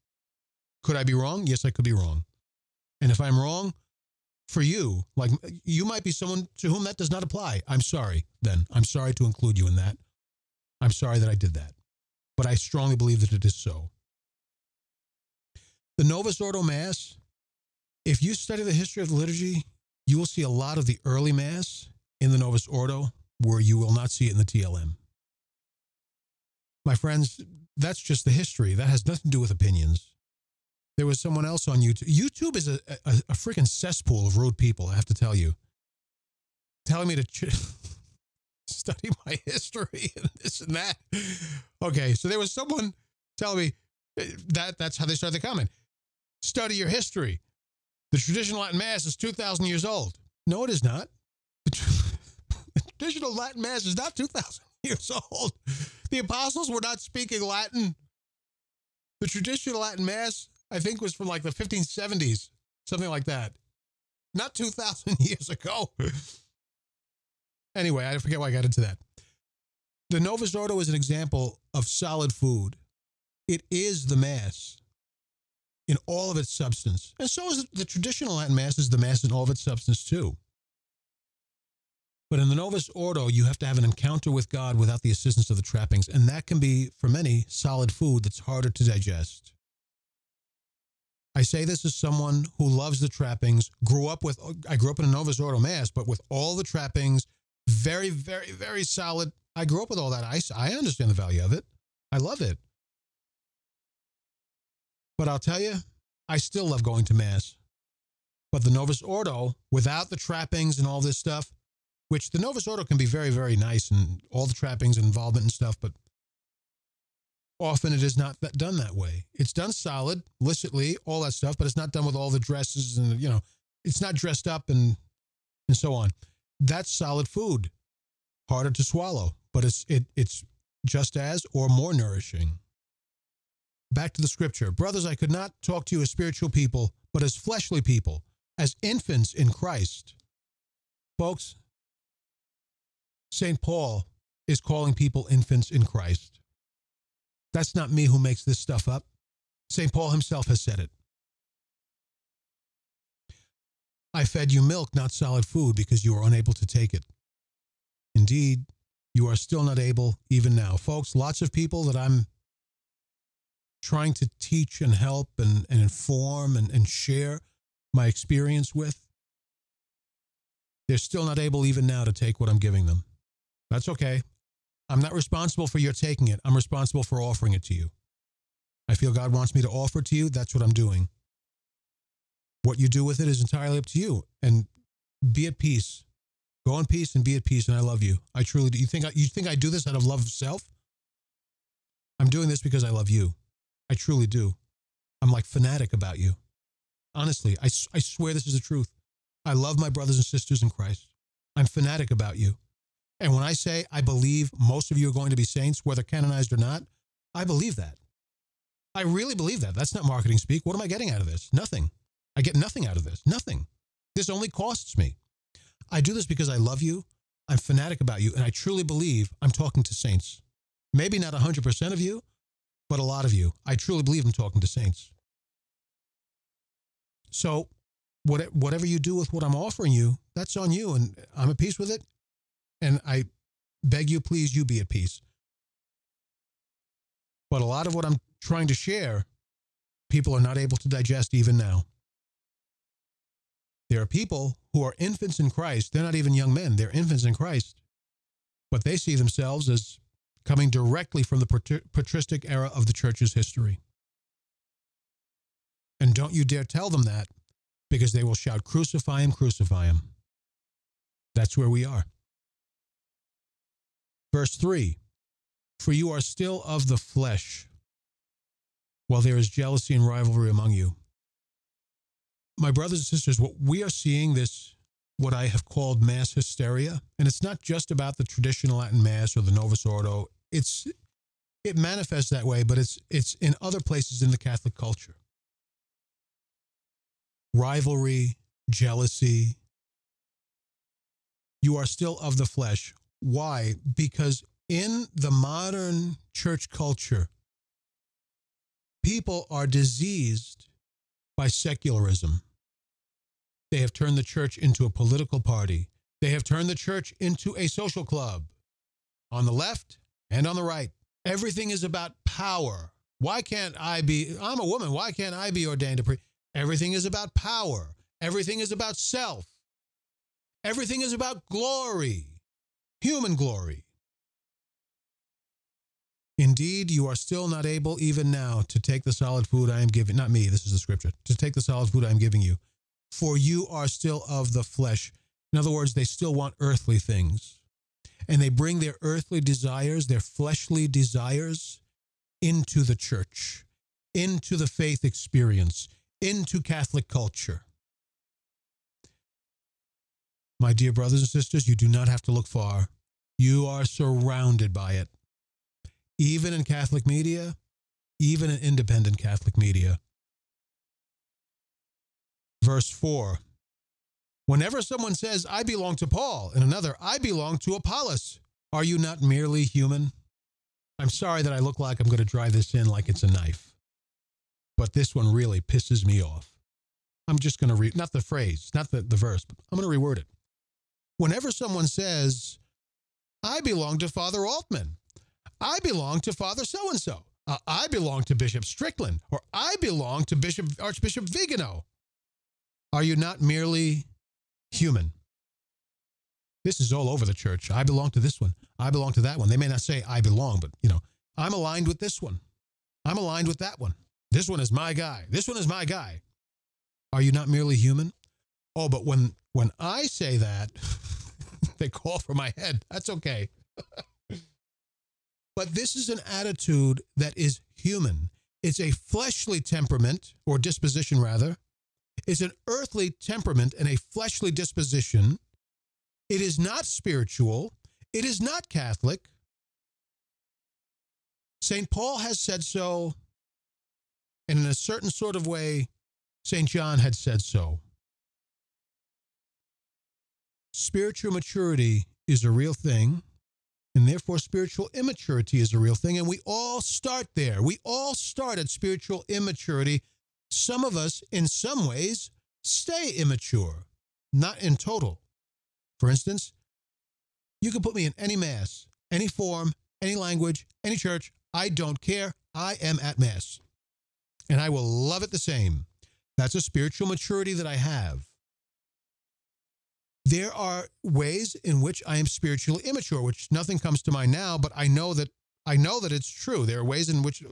Could I be wrong? Yes, I could be wrong. And if I'm wrong, for you, like you might be someone to whom that does not apply. I'm sorry then. I'm sorry to include you in that. I'm sorry that I did that. But I strongly believe that it is so. The Novus Ordo Mass, if you study the history of the liturgy, you will see a lot of the early Mass in the Novus Ordo where you will not see it in the TLM. My friends, that's just the history. That has nothing to do with opinions. There was someone else on YouTube. YouTube is a, a, a freaking cesspool of rude people, I have to tell you. Telling me to study my history and this and that. Okay, so there was someone telling me eh, that that's how they start the comment. Study your history. The traditional Latin Mass is 2,000 years old. No, it is not. Traditional Latin Mass is not 2,000 years old. The apostles were not speaking Latin. The traditional Latin Mass, I think, was from like the 1570s, something like that. Not 2,000 years ago. anyway, I forget why I got into that. The Novus Ordo is an example of solid food. It is the Mass in all of its substance. And so is the traditional Latin Mass is the Mass in all of its substance too. But in the Novus Ordo, you have to have an encounter with God without the assistance of the trappings. And that can be, for many, solid food that's harder to digest. I say this as someone who loves the trappings, grew up with, I grew up in a Novus Ordo Mass, but with all the trappings, very, very, very solid. I grew up with all that. I, I understand the value of it. I love it. But I'll tell you, I still love going to Mass. But the Novus Ordo, without the trappings and all this stuff, which the Novus Ordo can be very, very nice and all the trappings and involvement and stuff, but often it is not that done that way. It's done solid, licitly, all that stuff, but it's not done with all the dresses and, you know, it's not dressed up and and so on. That's solid food. Harder to swallow, but it's it it's just as or more nourishing. Back to the scripture. Brothers, I could not talk to you as spiritual people, but as fleshly people, as infants in Christ. Folks, St. Paul is calling people infants in Christ. That's not me who makes this stuff up. St. Paul himself has said it. I fed you milk, not solid food, because you were unable to take it. Indeed, you are still not able even now. Folks, lots of people that I'm trying to teach and help and, and inform and, and share my experience with, they're still not able even now to take what I'm giving them. That's okay. I'm not responsible for your taking it. I'm responsible for offering it to you. I feel God wants me to offer it to you. That's what I'm doing. What you do with it is entirely up to you. And be at peace. Go in peace and be at peace. And I love you. I truly do. You think I, you think I do this out of love of self? I'm doing this because I love you. I truly do. I'm like fanatic about you. Honestly, I, I swear this is the truth. I love my brothers and sisters in Christ. I'm fanatic about you. And when I say I believe most of you are going to be saints, whether canonized or not, I believe that. I really believe that. That's not marketing speak. What am I getting out of this? Nothing. I get nothing out of this. Nothing. This only costs me. I do this because I love you. I'm fanatic about you. And I truly believe I'm talking to saints. Maybe not 100% of you, but a lot of you. I truly believe I'm talking to saints. So, whatever you do with what I'm offering you, that's on you. And I'm at peace with it. And I beg you, please, you be at peace. But a lot of what I'm trying to share, people are not able to digest even now. There are people who are infants in Christ. They're not even young men, they're infants in Christ. But they see themselves as coming directly from the patristic era of the church's history. And don't you dare tell them that because they will shout, Crucify him, crucify him. That's where we are. Verse 3 For you are still of the flesh, while there is jealousy and rivalry among you. My brothers and sisters, what we are seeing this, what I have called mass hysteria, and it's not just about the traditional Latin Mass or the Novus Ordo, it's it manifests that way, but it's it's in other places in the Catholic culture. Rivalry, jealousy. You are still of the flesh. Why? Because in the modern church culture, people are diseased by secularism. They have turned the church into a political party. They have turned the church into a social club on the left and on the right. Everything is about power. Why can't I be? I'm a woman. Why can't I be ordained a priest? Everything is about power. Everything is about self. Everything is about glory, human glory. Indeed, you are still not able, even now, to take the solid food I am giving. Not me, this is the scripture. To take the solid food I am giving you. For you are still of the flesh. In other words, they still want earthly things. And they bring their earthly desires, their fleshly desires, into the church, into the faith experience, into Catholic culture. My dear brothers and sisters, you do not have to look far. You are surrounded by it even in Catholic media, even in independent Catholic media. Verse 4 Whenever someone says, I belong to Paul, and another, I belong to Apollos, are you not merely human? I'm sorry that I look like I'm going to drive this in like it's a knife, but this one really pisses me off. I'm just going to read, not the phrase, not the, the verse, but I'm going to reword it. Whenever someone says, I belong to Father Altman, I belong to Father so and so. I belong to Bishop Strickland, or I belong to Bishop Archbishop Vigano. Are you not merely human? This is all over the church. I belong to this one. I belong to that one. They may not say I belong, but you know, I'm aligned with this one. I'm aligned with that one. This one is my guy. This one is my guy. Are you not merely human? Oh, but when when I say that, they call for my head. That's okay. But this is an attitude that is human. It's a fleshly temperament, or disposition rather. It's an earthly temperament and a fleshly disposition. It is not spiritual. It is not Catholic. St. Paul has said so, and in a certain sort of way, St. John had said so. Spiritual maturity is a real thing. And therefore, spiritual immaturity is a real thing. And we all start there. We all start at spiritual immaturity. Some of us, in some ways, stay immature, not in total. For instance, you can put me in any mass, any form, any language, any church. I don't care. I am at mass. And I will love it the same. That's a spiritual maturity that I have there are ways in which I am spiritually immature, which nothing comes to mind now, but I know that I know that it's true. There are ways in which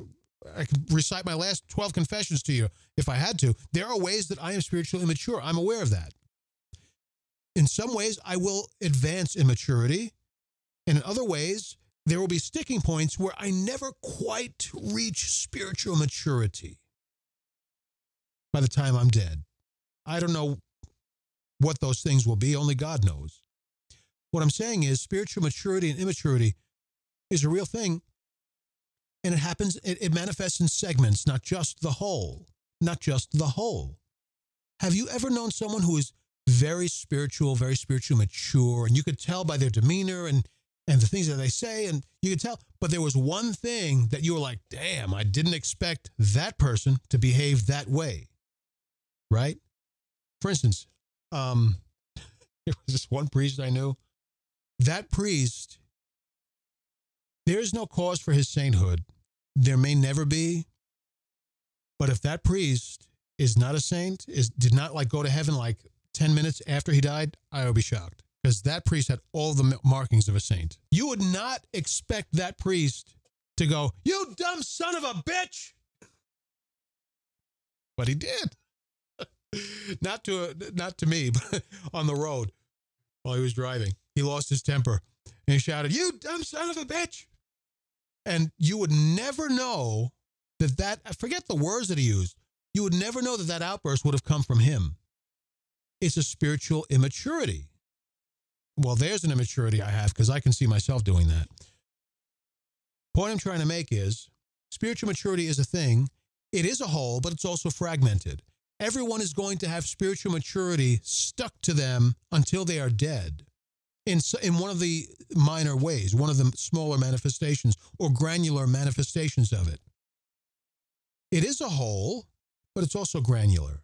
I could recite my last 12 confessions to you if I had to. There are ways that I am spiritually immature. I'm aware of that. In some ways, I will advance in maturity. And in other ways, there will be sticking points where I never quite reach spiritual maturity by the time I'm dead. I don't know what those things will be, only God knows. What I'm saying is spiritual maturity and immaturity is a real thing. And it happens, it, it manifests in segments, not just the whole, not just the whole. Have you ever known someone who is very spiritual, very spiritually mature, and you could tell by their demeanor and and the things that they say, and you could tell. But there was one thing that you were like, damn, I didn't expect that person to behave that way. Right? For instance, um, there was this one priest I knew. That priest, there is no cause for his sainthood. There may never be. But if that priest is not a saint, is did not like go to heaven like 10 minutes after he died, I would be shocked because that priest had all the markings of a saint. You would not expect that priest to go, You dumb son of a bitch. But he did. not to not to me, but on the road while he was driving. He lost his temper and he shouted, "You dumb son of a bitch!" And you would never know that that forget the words that he used. You would never know that that outburst would have come from him. It's a spiritual immaturity. Well, there's an immaturity I have because I can see myself doing that. Point I'm trying to make is spiritual maturity is a thing. It is a whole, but it's also fragmented. Everyone is going to have spiritual maturity stuck to them until they are dead in, in one of the minor ways, one of the smaller manifestations or granular manifestations of it. It is a whole, but it's also granular.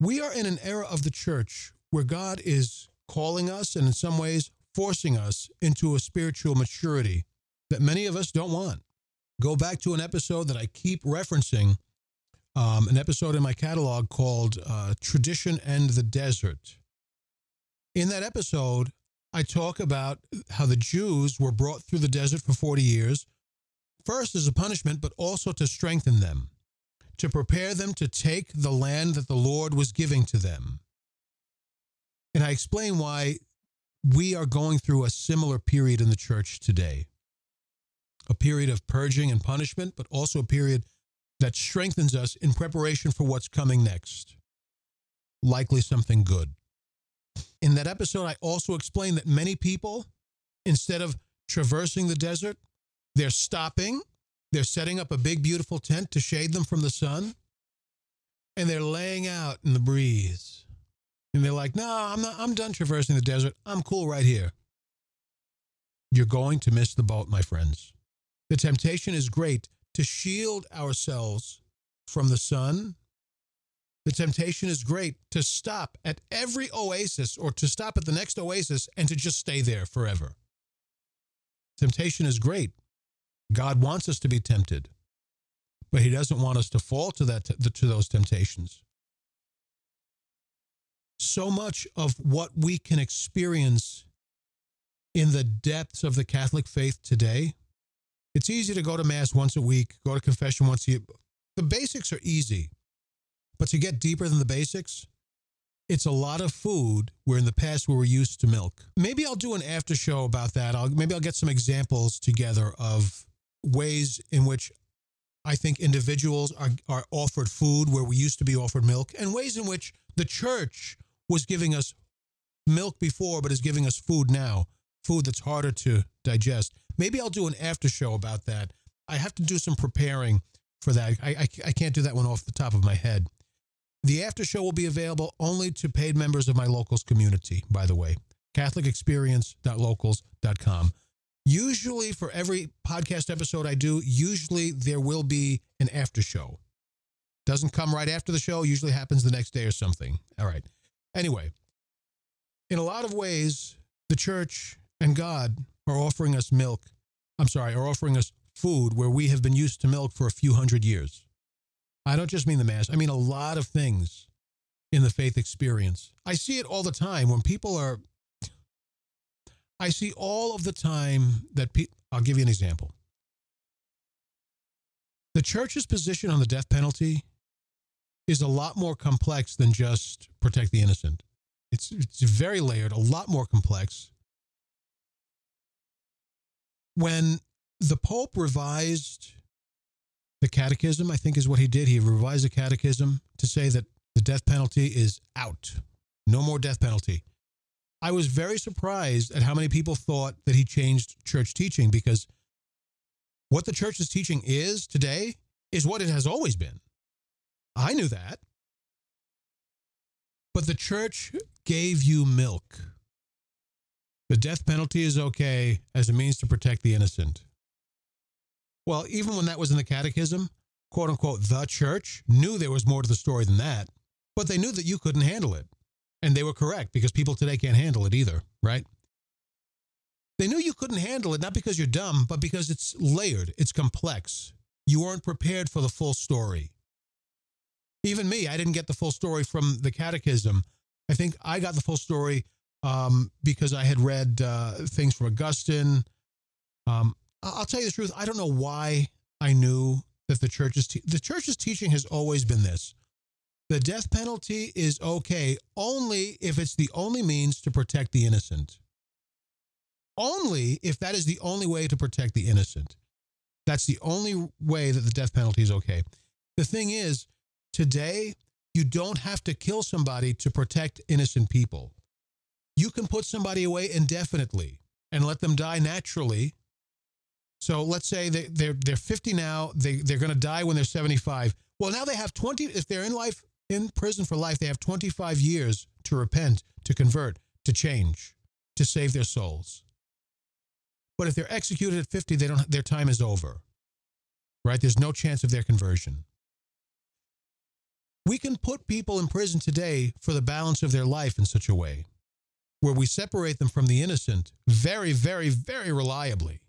We are in an era of the church where God is calling us and in some ways forcing us into a spiritual maturity that many of us don't want. Go back to an episode that I keep referencing, um, an episode in my catalog called uh, Tradition and the Desert. In that episode, I talk about how the Jews were brought through the desert for 40 years, first as a punishment, but also to strengthen them, to prepare them to take the land that the Lord was giving to them. And I explain why we are going through a similar period in the church today a period of purging and punishment, but also a period that strengthens us in preparation for what's coming next, likely something good. In that episode, I also explained that many people, instead of traversing the desert, they're stopping, they're setting up a big, beautiful tent to shade them from the sun, and they're laying out in the breeze. And they're like, no, I'm not, I'm done traversing the desert. I'm cool right here. You're going to miss the boat, my friends. The temptation is great to shield ourselves from the sun the temptation is great to stop at every oasis or to stop at the next oasis and to just stay there forever. Temptation is great. God wants us to be tempted, but He doesn't want us to fall to that to those temptations. So much of what we can experience in the depths of the Catholic faith today, it's easy to go to Mass once a week, go to confession once a year. The basics are easy. But to get deeper than the basics, it's a lot of food where in the past we were used to milk. Maybe I'll do an after show about that. I'll, maybe I'll get some examples together of ways in which I think individuals are, are offered food where we used to be offered milk, and ways in which the church was giving us milk before, but is giving us food now, food that's harder to digest. Maybe I'll do an after show about that. I have to do some preparing for that. I, I, I can't do that one off the top of my head. The after show will be available only to paid members of my locals community, by the way. CatholicExperience.locals.com. Usually, for every podcast episode I do, usually there will be an after show. Doesn't come right after the show, usually happens the next day or something. All right. Anyway, in a lot of ways, the church and God are offering us milk. I'm sorry, are offering us food where we have been used to milk for a few hundred years. I don't just mean the Mass, I mean a lot of things in the faith experience. I see it all the time when people are, I see all of the time that people, I'll give you an example. The church's position on the death penalty is a lot more complex than just protect the innocent. It's, it's very layered, a lot more complex. When the Pope revised the catechism, I think, is what he did. He revised the catechism to say that the death penalty is out. No more death penalty. I was very surprised at how many people thought that he changed church teaching because what the church's teaching is today is what it has always been. I knew that. But the church gave you milk. The death penalty is okay as a means to protect the innocent. Well, even when that was in the catechism, quote unquote, the church knew there was more to the story than that, but they knew that you couldn't handle it. And they were correct because people today can't handle it either, right? They knew you couldn't handle it, not because you're dumb, but because it's layered, it's complex. You weren't prepared for the full story. Even me, I didn't get the full story from the catechism. I think I got the full story um, because I had read uh, things from Augustine. Um, I'll tell you the truth. I don't know why I knew that the church's te- the church's teaching has always been this: the death penalty is okay only if it's the only means to protect the innocent. Only if that is the only way to protect the innocent. That's the only way that the death penalty is okay. The thing is, today you don't have to kill somebody to protect innocent people. You can put somebody away indefinitely and let them die naturally So let's say they, they're they're 50 now. They they're going to die when they're 75. Well, now they have 20. If they're in life in prison for life, they have 25 years to repent, to convert, to change, to save their souls. But if they're executed at 50, they don't. Their time is over. Right? There's no chance of their conversion. We can put people in prison today for the balance of their life in such a way where we separate them from the innocent very, very, very reliably.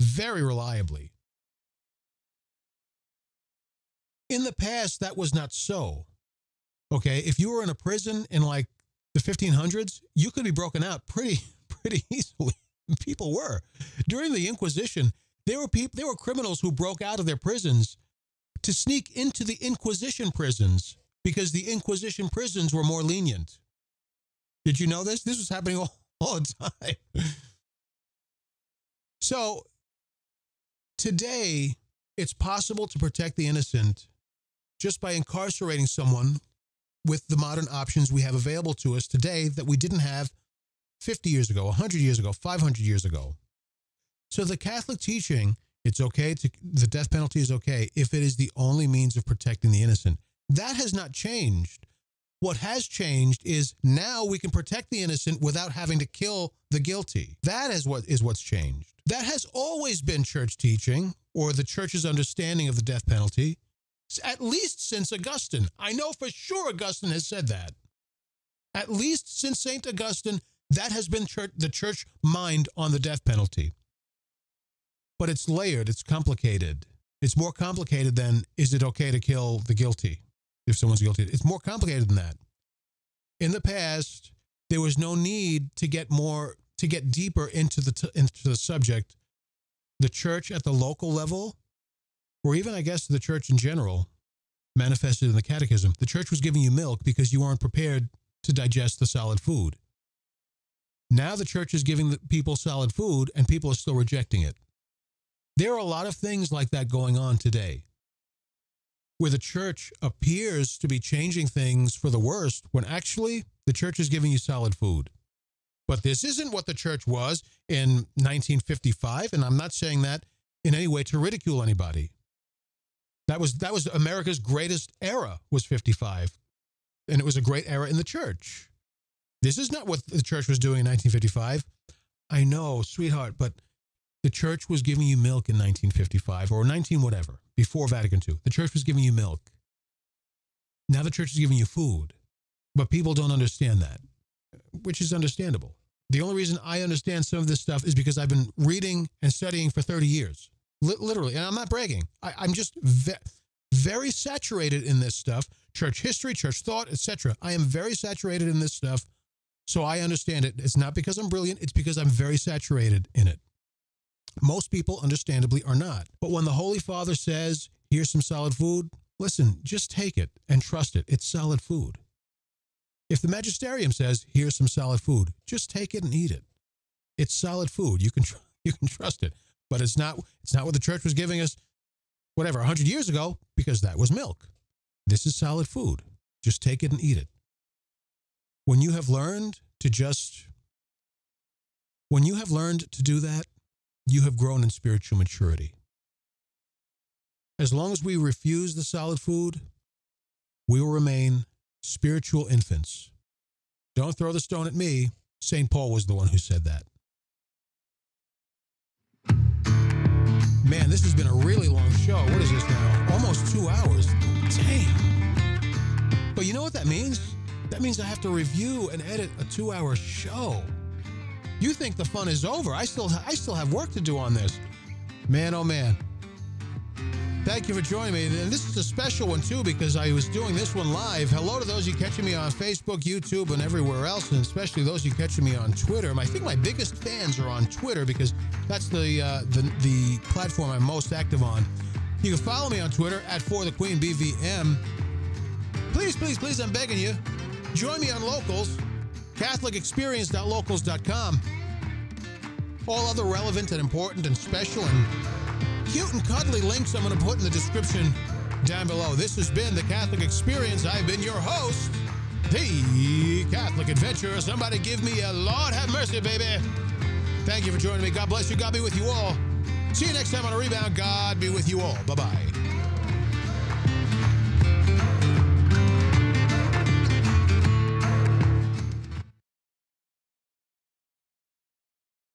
Very reliably. In the past, that was not so. Okay. If you were in a prison in like the 1500s, you could be broken out pretty, pretty easily. People were. During the Inquisition, there were people, there were criminals who broke out of their prisons to sneak into the Inquisition prisons because the Inquisition prisons were more lenient. Did you know this? This was happening all, all the time. so today, it's possible to protect the innocent just by incarcerating someone with the modern options we have available to us today that we didn't have 50 years ago, 100 years ago, 500 years ago. So the Catholic teaching, it's okay to the death penalty is okay if it is the only means of protecting the innocent. That has not changed. What has changed is now we can protect the innocent without having to kill the guilty. That is what is what's changed. That has always been church teaching or the church's understanding of the death penalty, at least since Augustine. I know for sure Augustine has said that. At least since St. Augustine, that has been church, the church mind on the death penalty. But it's layered, it's complicated. It's more complicated than is it okay to kill the guilty? If someone's guilty. It's more complicated than that. In the past, there was no need to get more to get deeper into the t- into the subject. The church at the local level, or even I guess the church in general, manifested in the catechism. The church was giving you milk because you weren't prepared to digest the solid food. Now the church is giving the people solid food and people are still rejecting it. There are a lot of things like that going on today where the church appears to be changing things for the worst when actually the church is giving you solid food. But this isn't what the church was in 1955, and I'm not saying that in any way to ridicule anybody. That was that was America's greatest era was 55, and it was a great era in the church. This is not what the church was doing in 1955. I know, sweetheart, but the church was giving you milk in 1955 or 19 whatever before Vatican II. The church was giving you milk. Now the church is giving you food. But people don't understand that, which is understandable. The only reason I understand some of this stuff is because I've been reading and studying for 30 years, L- literally. And I'm not bragging. I, am just ve- very saturated in this stuff church history, church thought, etc. I am very saturated in this stuff. So I understand it. It's not because I'm brilliant, it's because I'm very saturated in it. Most people, understandably, are not. But when the Holy Father says, here's some solid food, listen, just take it and trust it. It's solid food. If the magisterium says, here's some solid food, just take it and eat it. It's solid food. You can, you can trust it. But it's not, it's not what the church was giving us, whatever, 100 years ago, because that was milk. This is solid food. Just take it and eat it. When you have learned to just, when you have learned to do that, you have grown in spiritual maturity. As long as we refuse the solid food, we will remain spiritual infants. Don't throw the stone at me. St. Paul was the one who said that. Man, this has been a really long show. What is this now? Almost two hours. Damn. But you know what that means? That means I have to review and edit a two hour show. You think the fun is over. I still I still have work to do on this. Man, oh man. Thank you for joining me. And this is a special one too because I was doing this one live. Hello to those you catching me on Facebook, YouTube, and everywhere else, and especially those you catching me on Twitter. I think my biggest fans are on Twitter because that's the uh, the, the platform I'm most active on. You can follow me on Twitter at For the Queen BVM. Please, please, please, I'm begging you. Join me on Locals. CatholicExperience.locals.com. All other relevant and important and special and cute and cuddly links I'm going to put in the description down below. This has been the Catholic Experience. I've been your host, the Catholic Adventurer. Somebody give me a Lord have mercy, baby. Thank you for joining me. God bless you. God be with you all. See you next time on a rebound. God be with you all. Bye bye.